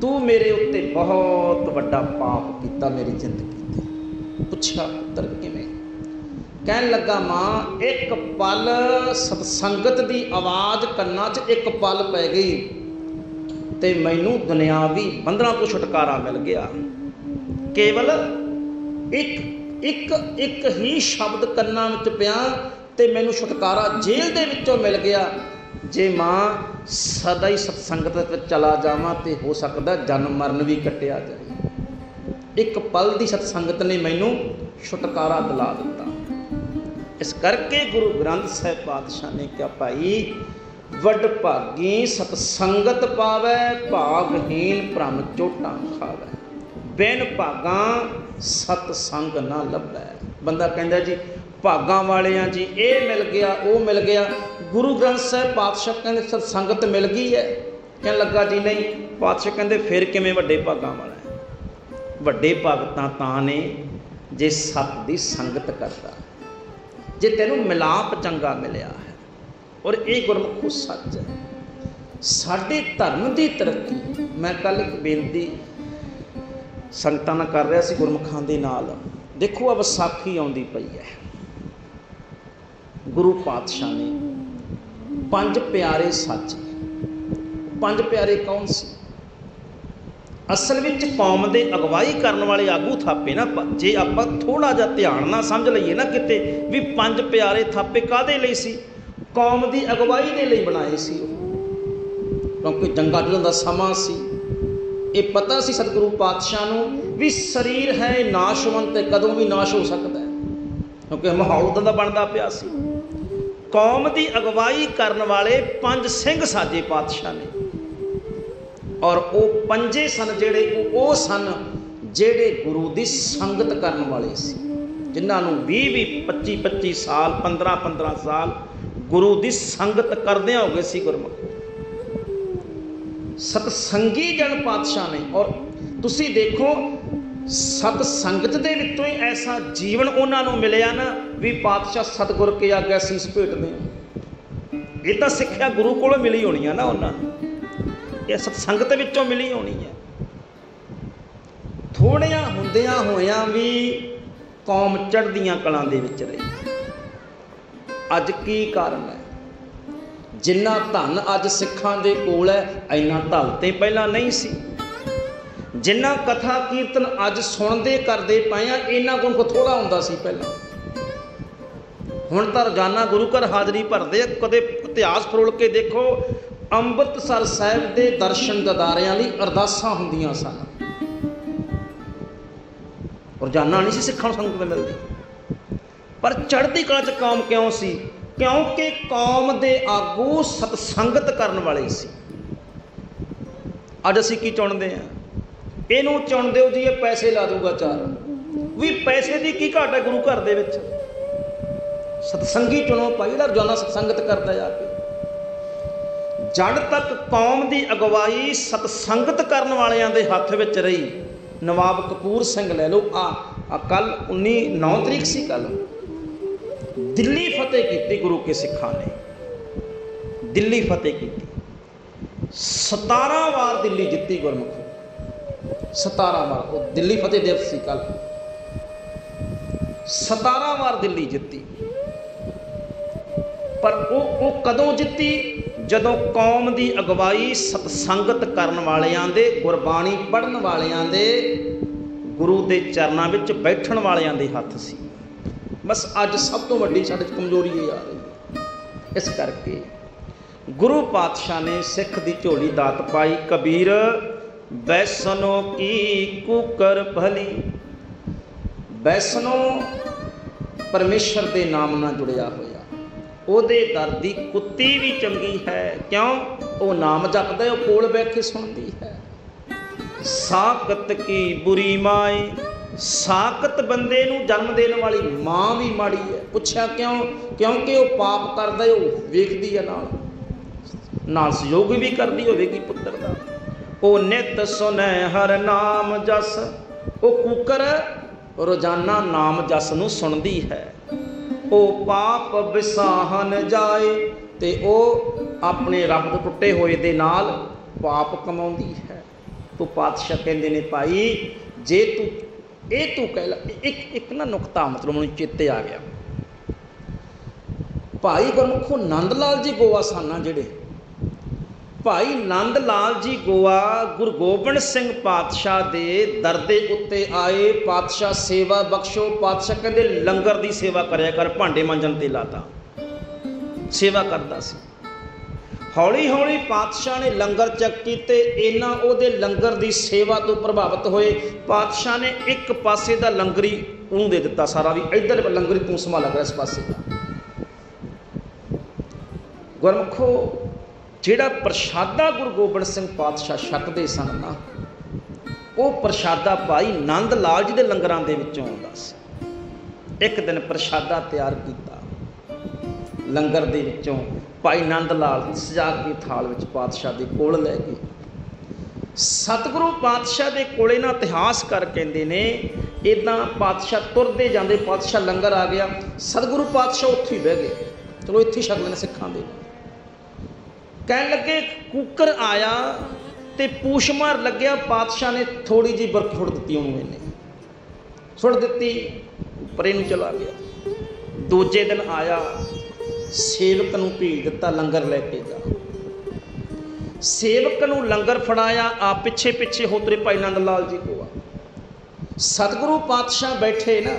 ਤੂੰ ਮੇਰੇ ਉੱਤੇ ਬਹੁਤ ਵੱਡਾ ਪਾਪ ਕੀਤਾ ਮੇਰੀ ਜ਼ਿੰਦਗੀ ਤੇ। ਪੁੱਛਿਆ, ਪੁੱਤਰ, ਕਿਵੇਂ ਕਹਿਣ ਲੱਗਾ, ਮਾਂ, ਇੱਕ ਪਲ ਸਤਸੰਗਤ ਦੀ ਆਵਾਜ਼ ਕੰਨਾਂ 'ਚ ਇੱਕ ਪਲ ਪੈ ਗਈ ਤੇ ਮੈਨੂੰ ਦੁਨਿਆਵੀ ਬੰਧਨਾਂ ਤੋਂ ਛੁਟਕਾਰਾ ਮਿਲ ਗਿਆ। ਕੇਵਲ ਇੱਕ ਇੱਕ ਇੱਕ ਹੀ ਸ਼ਬਦ ਕੰਨਾਂ ਵਿੱਚ ਪਿਆ ਤੇ ਮੈਨੂੰ ਛੁਟਕਾਰਾ ਜੇਲ੍ਹ ਦੇ ਵਿੱਚੋਂ ਮਿਲ ਗਿਆ। ਜੇ ਮਾਂ, ਸਦਾ ਹੀ ਸਤਸੰਗਤ ਵਿੱਚ ਚਲਾ ਜਾਵਾਂ ਤੇ ਹੋ ਸਕਦਾ ਜਨਮ ਮਰਨ ਵੀ ਕੱਟਿਆ ਜਾਏ ਇੱਕ ਪਲ ਦੀ ਸਤਸੰਗਤ ਨੇ ਮੈਨੂੰ ਛੁਟਕਾਰਾ ਦਿਲਾ ਦਿੱਤਾ। ਇਸ ਕਰਕੇ ਗੁਰੂ ਗ੍ਰੰਥ ਸਾਹਿਬ ਪਾਤਸ਼ਾਹ ਨੇ ਕਿਹਾ, ਭਾਈ, ਵੱਡ ਭਾਗੀ ਸਤਸੰਗਤ ਪਾਵੈ ਭਾਗਹੀਨ ਭ੍ਰਮ ਚੋਟਾਂ ਖਾਵੈ। ਬਿਨ ਭਾਗਾਂ ਸਤ ਸੰਗ ਨਾ ਲੱਭੈ। ਬੰਦਾ ਕਹਿੰਦਾ ਜੀ, ਭਾਗਾਂ ਵਾਲਿਆਂ ਜੀ, ਇਹ ਮਿਲ ਗਿਆ, ਉਹ ਮਿਲ ਗਿਆ। ਗੁਰੂ ਗ੍ਰੰਥ ਸਾਹਿਬ ਪਾਤਸ਼ਾਹ ਕਹਿੰਦੇ, ਸਤ ਸੰਗਤ ਮਿਲ ਗਈ ਹੈ। ਕਹਿਣ ਲੱਗਾ, ਜੀ ਨਹੀਂ। ਪਾਤਸ਼ਾਹ ਕਹਿੰਦੇ, ਫਿਰ ਕਿਵੇਂ ਵੱਡੇ ਭਾਗਾਂ ਵਾਲਾ ਵੱਡੇ ਭਗਤਾਂ ਤਾਂ ਨੇ, ਜੇ ਸਤ ਦੀ ਸੰਗਤ ਕਰਦਾ। ਜੇ ਤੈਨੂੰ ਮਿਲਾਪ ਚੰਗਾ ਮਿਲਿਆ ਹੈ, ਔਰ ਇਹ ਗੁਰਮੁਖੋ ਸੱਚ ਹੈ। ਸਾਡੇ ਧਰਮ ਦੀ ਤਰੱਕੀ, ਮੈਂ ਕੱਲ ਇੱਕ ਬੇਨਤੀ ਸੰਗਤਾਂ ਨਾਲ ਕਰ ਰਿਹਾ ਸੀ ਗੁਰਮੁਖਾਂ ਦੇ ਨਾਲ। ਦੇਖੋ ਆ ਵਿਸਾਖੀ ਆਉਂਦੀ ਪਈ ਹੈ। ਗੁਰੂ ਪਾਤਸ਼ਾਹ ਨੇ ਪੰਜ ਪਿਆਰੇ ਸੱਚ। ਪੰਜ ਪਿਆਰੇ ਕੌਣ ਸੀ? ਅਸਲ ਵਿੱਚ ਕੌਮ ਦੇ ਅਗਵਾਈ ਕਰਨ ਵਾਲੇ ਆਗੂ ਥਾਪੇ ਨਾ ਜੇ ਆਪਾਂ ਥੋੜਾ ਜਿਹਾ ਧਿਆਨ ਨਾਲ ਸਮਝ ਲਈਏ ਨਾ ਕਿਤੇ ਵੀ ਪੰਜ ਪਿਆਰੇ ਥਾਪੇ ਕਾਦੇ ਲਈ ਸੀ? ਕੌਮ ਦੀ ਅਗਵਾਈ ਦੇ ਲਈ ਬਣਾਏ ਸੀ ਉਹ। ਕਿਉਂਕਿ ਜੰਗਾਂ ਜੁਲਣ ਦਾ ਸਮਾਂ ਸੀ। ਇਹ ਪਤਾ ਸੀ ਸਤਿਗੁਰੂ ਪਾਤਸ਼ਾਹ ਨੂੰ ਵੀ ਸਰੀਰ ਹੈ ਨਾਸ਼ਵੰਤ ਤੇ ਕਦੋਂ ਵੀ ਨਾਸ਼ ਹੋ ਸਕਦਾ ਹੈ। ਕਿਉਂਕਿ ਮਾਹੌਲ ਉਦਾਂ ਦਾ ਬਣਦਾ ਪਿਆ ਸੀ। ਕੌਮ ਦੀ ਅਗਵਾਈ ਕਰਨ ਵਾਲੇ ਪੰਜ ਸਿੰਘ ਸਾਜੇ ਪਾਤਸ਼ਾਹ ਨੇ। ਔਰ ਉਹ ਪੰਜੇ ਸਨ ਜਿਹੜੇ ਉਹ ਉਹ ਸਨ ਜਿਹੜੇ ਗੁਰੂ ਦੀ ਸੰਗਤ ਕਰਨ ਵਾਲੇ ਸੀ। ਜਿਨ੍ਹਾਂ ਨੂੰ 20 20 25 25 ਸਾਲ 15 15 ਸਾਲ ਗੁਰੂ ਦੀ ਸੰਗਤ ਕਰਦਿਆਂ ਹੋ ਗਏ ਸੀ ਗੁਰਮੁਖ। ਸਤਸੰਗੀ ਜਨ ਪਾਤਸ਼ਾਹ ਨੇ ਔਰ ਤੁਸੀਂ ਦੇਖੋ ਸਤ ਸੰਗਤ ਦੇ ਵਿੱਚੋਂ ਹੀ ਐਸਾ ਜੀਵਨ ਉਹਨਾਂ ਨੂੰ ਮਿਲਿਆ ਨਾ ਵੀ ਪਾਤਸ਼ਾਹ ਸਤਗੁਰ ਕੇ ਆਗੇ ਸੀਸ ਭੇਟਦੇ ਆ। ਇਹ ਤਾਂ ਸਿੱਖਿਆ ਗੁਰੂ ਕੋਲੋਂ ਮਿਲੀ ਹੋਣੀ ਆ ਨਾ ਉਹਨਾਂ ਨੂੰ। ਇਹ ਸਤਸੰਗਤ ਵਿੱਚੋਂ ਮਿਲੀ ਹੋਣੀ ਹੈ। ਥੋੜਿਆਂ ਹੁੰਦਿਆਂ ਹੋਇਆਂ ਵੀ ਕੌਮ ਚੜ੍ਹਦੀਆਂ ਕਲਾਂ ਦੇ ਵਿੱਚ ਰਹੀ। ਅੱਜ ਕੀ ਕਾਰਨ ਹੈ? ਜਿੰਨਾ ਧਨ ਅੱਜ ਸਿੱਖਾਂ ਦੇ ਕੋਲ ਹੈ, ਇੰਨਾ ਧਲ ਤੇ ਪਹਿਲਾਂ ਨਹੀਂ ਸੀ। ਜਿੰਨਾ ਕਥਾ ਕੀਰਤਨ ਅੱਜ ਸੁਣਦੇ ਕਰਦੇ ਪਏ ਆ, ਇਹਨਾਂ ਕੋਲ ਥੋੜਾ ਹੁੰਦਾ ਸੀ ਪਹਿਲਾਂ। ਹੁਣ ਤਾਂ ਰੋਜ਼ਾਨਾ ਗੁਰੂ ਘਰ ਹਾਜ਼ਰੀ ਭਰਦੇ ਕਦੇ ਇਤਿਹਾਸ ਫਰੋਲ ਕੇ ਦੇਖੋ ਅੰਮ੍ਰਿਤਸਰ ਸਾਹਿਬ ਦੇ ਦਰਸ਼ਨ ਦਦਾਰਿਆਂ ਲਈ ਅਰਦਾਸਾਂ ਹੁੰਦੀਆਂ ਸਨ। ਰੋਜ਼ਾਨਾ ਨਹੀਂ ਸੀ ਸਿੱਖਾਂ ਨੂੰ ਸੰਗਤ ਮਿਲਦੀ। ਪਰ ਚੜ੍ਹਦੀ ਕਲਾ ਚ ਕੌਮ ਕਿਉਂ ਸੀ? ਕਿਉਂਕਿ ਕੌਮ ਦੇ ਆਗੂ ਸਤਸੰਗਤ ਕਰਨ ਵਾਲੇ ਸੀ। ਅੱਜ ਅਸੀਂ ਕੀ ਚੁਣਦੇ ਆ ਇਹਨੂੰ ਚੁਣਦੇ ਹੋ ਜੀ, ਇਹ ਪੈਸੇ ਲਾ ਦੂਗਾ ਚਾਰ। ਵੀ ਪੈਸੇ ਦੀ ਕੀ ਘਾਟ ਹੈ ਗੁਰੂ ਘਰ ਦੇ ਵਿੱਚ? ਸਤਸੰਗੀ ਚੁਣੋ ਭਾਈ, ਜਿਹੜਾ ਰੋਜ਼ਾਨਾ ਸਤਸੰਗਤ ਕਰਦਾ ਜਾ ਕੇ। ਜਦ ਤੱਕ ਕੌਮ ਦੀ ਅਗਵਾਈ ਸਤਸੰਗਤ ਕਰਨ ਵਾਲਿਆਂ ਦੇ ਹੱਥ ਵਿੱਚ ਰਹੀ। ਨਵਾਬ ਕਪੂਰ ਸਿੰਘ ਲੈ ਲਓ। ਆ ਆ ਕੱਲ 19 9 ਤਰੀਕ ਸੀ ਕੱਲ। ਦਿੱਲੀ ਫਤਿਹ ਕੀਤੀ ਗੁਰੂ ਕੇ ਸਿੱਖਾਂ ਨੇ। ਦਿੱਲੀ ਫਤਿਹ ਕੀਤੀ। 17 ਵਾਰ ਦਿੱਲੀ ਜਿੱਤੀ ਗੁਰਮੁਖੀ। 17 ਵਾਰ। ਉਹ ਦਿੱਲੀ ਫਤਿਹ ਦਿਵਸ ਸੀ ਕੱਲ। 17 ਵਾਰ ਦਿੱਲੀ ਜਿੱਤੀ। ਪਰ ਉਹ ਉਹ ਕਦੋਂ ਜਿੱਤੀ? ਜਦੋਂ ਕੌਮ ਦੀ ਅਗਵਾਈ ਸਤਸੰਗਤ ਕਰਨ ਵਾਲਿਆਂ ਦੇ, ਗੁਰਬਾਣੀ ਪੜ੍ਹਨ ਵਾਲਿਆਂ ਦੇ, ਗੁਰੂ ਦੇ ਚਰਨਾਂ ਵਿੱਚ ਬੈਠਣ ਵਾਲਿਆਂ ਦੇ ਹੱਥ ਸੀ। ਬਸ ਅੱਜ ਸਭ ਤੋਂ ਵੱਡੀ ਸਾਡੇ 'ਚ ਕਮਜ਼ੋਰੀ ਇਹ ਆ ਰਹੀ ਹੈ। ਇਸ ਕਰਕੇ ਗੁਰੂ ਪਾਤਸ਼ਾਹ ਨੇ ਸਿੱਖ ਦੀ ਝੋਲੀ ਦਾਤ ਪਾਈ, ਕਬੀਰ, ਬੈਸਨੋ ਕੀ ਕੁਕਰ ਭਲੀ। ਬੈਸਨੋ ਪਰਮੇਸ਼ਰ ਦੇ ਨਾਮ ਨਾਲ ਜੁੜਿਆ ਹੋਇਆ। ਉਹਦੇ ਦਰ ਦੀ ਕੁੱਤੀ ਵੀ ਚੰਗੀ ਹੈ। ਕਿਉਂ? ਉਹ ਨਾਮ ਜਪਦਾ ਉਹ ਕੋਲ ਬੈਠ ਕੇ ਸੁਣਦੀ ਹੈ। ਸਾਕਤ ਕੀ ਬੁਰੀ ਮਾਏ ਸਾਕਤ ਬੰਦੇ ਨੂੰ ਜਨਮ ਦੇਣ ਵਾਲੀ ਮਾਂ ਵੀ ਮਾੜੀ ਹੈ। ਪੁੱਛਿਆ ਕਿਉਂ? ਕਿਉਂਕਿ ਉਹ ਪਾਪ ਕਰਦਾ ਉਹ ਵੇਖਦੀ ਹੈ ਨਾਲ। ਨਾਲ ਸਹਿਯੋਗ ਵੀ ਕਰਦੀ ਹੋਵੇਗੀ ਪੁੱਤਰ ਦਾ। ਉਹ ਨਿਤ ਸੁਨੈ ਹਰ ਨਾਮ ਜਸ। ਉਹ ਕੂਕਰ ਰੋਜ਼ਾਨਾ ਨਾਮ ਜਸ ਨੂੰ ਸੁਣਦੀ ਹੈ। ਉਹ ਪਾਪ ਵਿਸਾਹਨ ਜਾਏ ਤੇ ਉਹ ਆਪਣੇ ਰੱਬ ਤੋਂ ਟੁੱਟੇ ਹੋਏ ਦੇ ਨਾਲ ਪਾਪ ਕਮਾਉਂਦੀ ਹੈ। ਤੋ ਪਾਤਸ਼ਾਹ ਕਹਿੰਦੇ ਨੇ ਭਾਈ, ਜੇ ਤੂੰ, ਇਹ ਤੂੰ ਕਹਿ ਲੈ, ਇੱਕ ਇੱਕ ਨਾ ਨੁਕਤਾ ਮਤਲਬ ਮੈਨੂੰ ਚੇਤੇ ਆ ਗਿਆ। ਭਾਈ ਗੁਰਮੁਖੋ ਨੰਦ ਲਾਲ ਜੀ ਗੋਆ ਸਾਨਾ ਜਿਹੜੇ ਭਾਈ ਨੰਦ ਲਾਲ ਜੀ ਗੋਆ ਗੁਰੂ ਗੋਬਿੰਦ ਸਿੰਘ ਪਾਤਸ਼ਾਹ ਦੇ ਦਰ ਦੇ ਉੱਤੇ ਆਏ। ਪਾਤਸ਼ਾਹ ਸੇਵਾ ਬਖਸ਼ੋ। ਪਾਤਸ਼ਾਹ ਕਹਿੰਦੇ, ਲੰਗਰ ਦੀ ਸੇਵਾ ਕਰਿਆ ਕਰ, ਭਾਂਡੇ ਮਾਂਜਣ ਤੇ ਲਾਤਾ। ਸੇਵਾ ਕਰਦਾ ਸੀ। ਹੌਲੀ ਹੌਲੀ ਪਾਤਸ਼ਾਹ ਨੇ ਲੰਗਰ ਚੱਕ ਕੀਤੇ ਇਹਨਾਂ ਉਹਦੇ ਲੰਗਰ ਦੀ ਸੇਵਾ ਤੋਂ ਪ੍ਰਭਾਵਿਤ ਹੋਏ। ਪਾਤਸ਼ਾਹ ਨੇ ਇੱਕ ਪਾਸੇ ਦਾ ਲੰਗਰੀ ਉਹਨੂੰ ਦੇ ਦਿੱਤਾ ਸਾਰਾ ਵੀ, ਇੱਧਰ ਲੰਗਰੀ ਤੂੰ ਸੰਭਾਲ ਕਰ ਇਸ ਪਾਸੇ ਦਾ। ਗੁਰਮਖੋ ਜਿਹੜਾ ਪ੍ਰਸ਼ਾਦਾ ਗੁਰੂ ਗੋਬਿੰਦ ਸਿੰਘ ਪਾਤਸ਼ਾਹ ਛਕਦੇ ਸਨ ਨਾ, ਉਹ ਪ੍ਰਸ਼ਾਦਾ ਭਾਈ ਨੰਦ ਲਾਲ ਜੀ ਦੇ ਲੰਗਰਾਂ ਦੇ ਵਿੱਚੋਂ ਆਉਂਦਾ ਸੀ। ਇੱਕ ਦਿਨ ਪ੍ਰਸ਼ਾਦਾ ਤਿਆਰ ਕੀਤਾ। ਲੰਗਰ ਦੇ ਵਿੱਚੋਂ ਭਾਈ ਨੰਦ ਲਾਲ ਸਜਾ ਕੇ ਥਾਲ ਵਿੱਚ ਪਾਤਸ਼ਾਹ ਦੇ ਕੋਲ ਲੈ ਗਏ। ਸਤਿਗੁਰੂ ਪਾਤਸ਼ਾਹ ਦੇ ਕੋਲੇ ਨਾ ਇਤਿਹਾਸ ਕਰ ਕਹਿੰਦੇ ਨੇ ਇਦਾਂ ਪਾਤਸ਼ਾਹ ਤੁਰਦੇ ਜਾਂਦੇ, ਪਾਤਸ਼ਾਹ ਲੰਗਰ ਆ ਗਿਆ, ਸਤਿਗੁਰੂ ਪਾਤਸ਼ਾਹ ਉੱਥੇ ਹੀ ਬਹਿ ਗਏ। ਚਲੋ ਇੱਥੇ ਛਕ ਲੈਣ ਸਿੱਖਾਂ ਦੇ। ਕਹਿਣ ਲੱਗੇ, ਕੁੱਕਰ ਆਇਆ ਤੇ ਪੂਛ ਮਾਰ ਲੱਗਿਆ ਪਾਤਸ਼ਾਹ ਨੇ ਥੋੜੀ ਜੀ ਬਰਫ ਛੁੱਟ ਦਿੱਤੀ ਉਹਨੂੰ ਇਹਨੇ। ਸੁੱਟ ਦਿੱਤੀ, ਪਰੇ ਨੂੰ ਚਲਾ ਗਿਆ। ਦੂਜੇ ਦਿਨ ਆਇਆ, ਸੇਵਕ ਨੂੰ ਭੇਜ ਦਿੱਤਾ, ਲੰਗਰ ਲੈ ਕੇ ਜਾ। ਸੇਵਕ ਨੂੰ ਲੰਗਰ ਫੜਾਇਆ, ਆ ਪਿੱਛੇ ਪਿੱਛੇ ਹੋਤਰੇ ਭਾਈ ਨੰਦ ਲਾਲ ਜੀ ਕੋਆ ਸਤਿਗੁਰੂ ਪਾਤਸ਼ਾਹ ਬੈਠੇ ਨਾ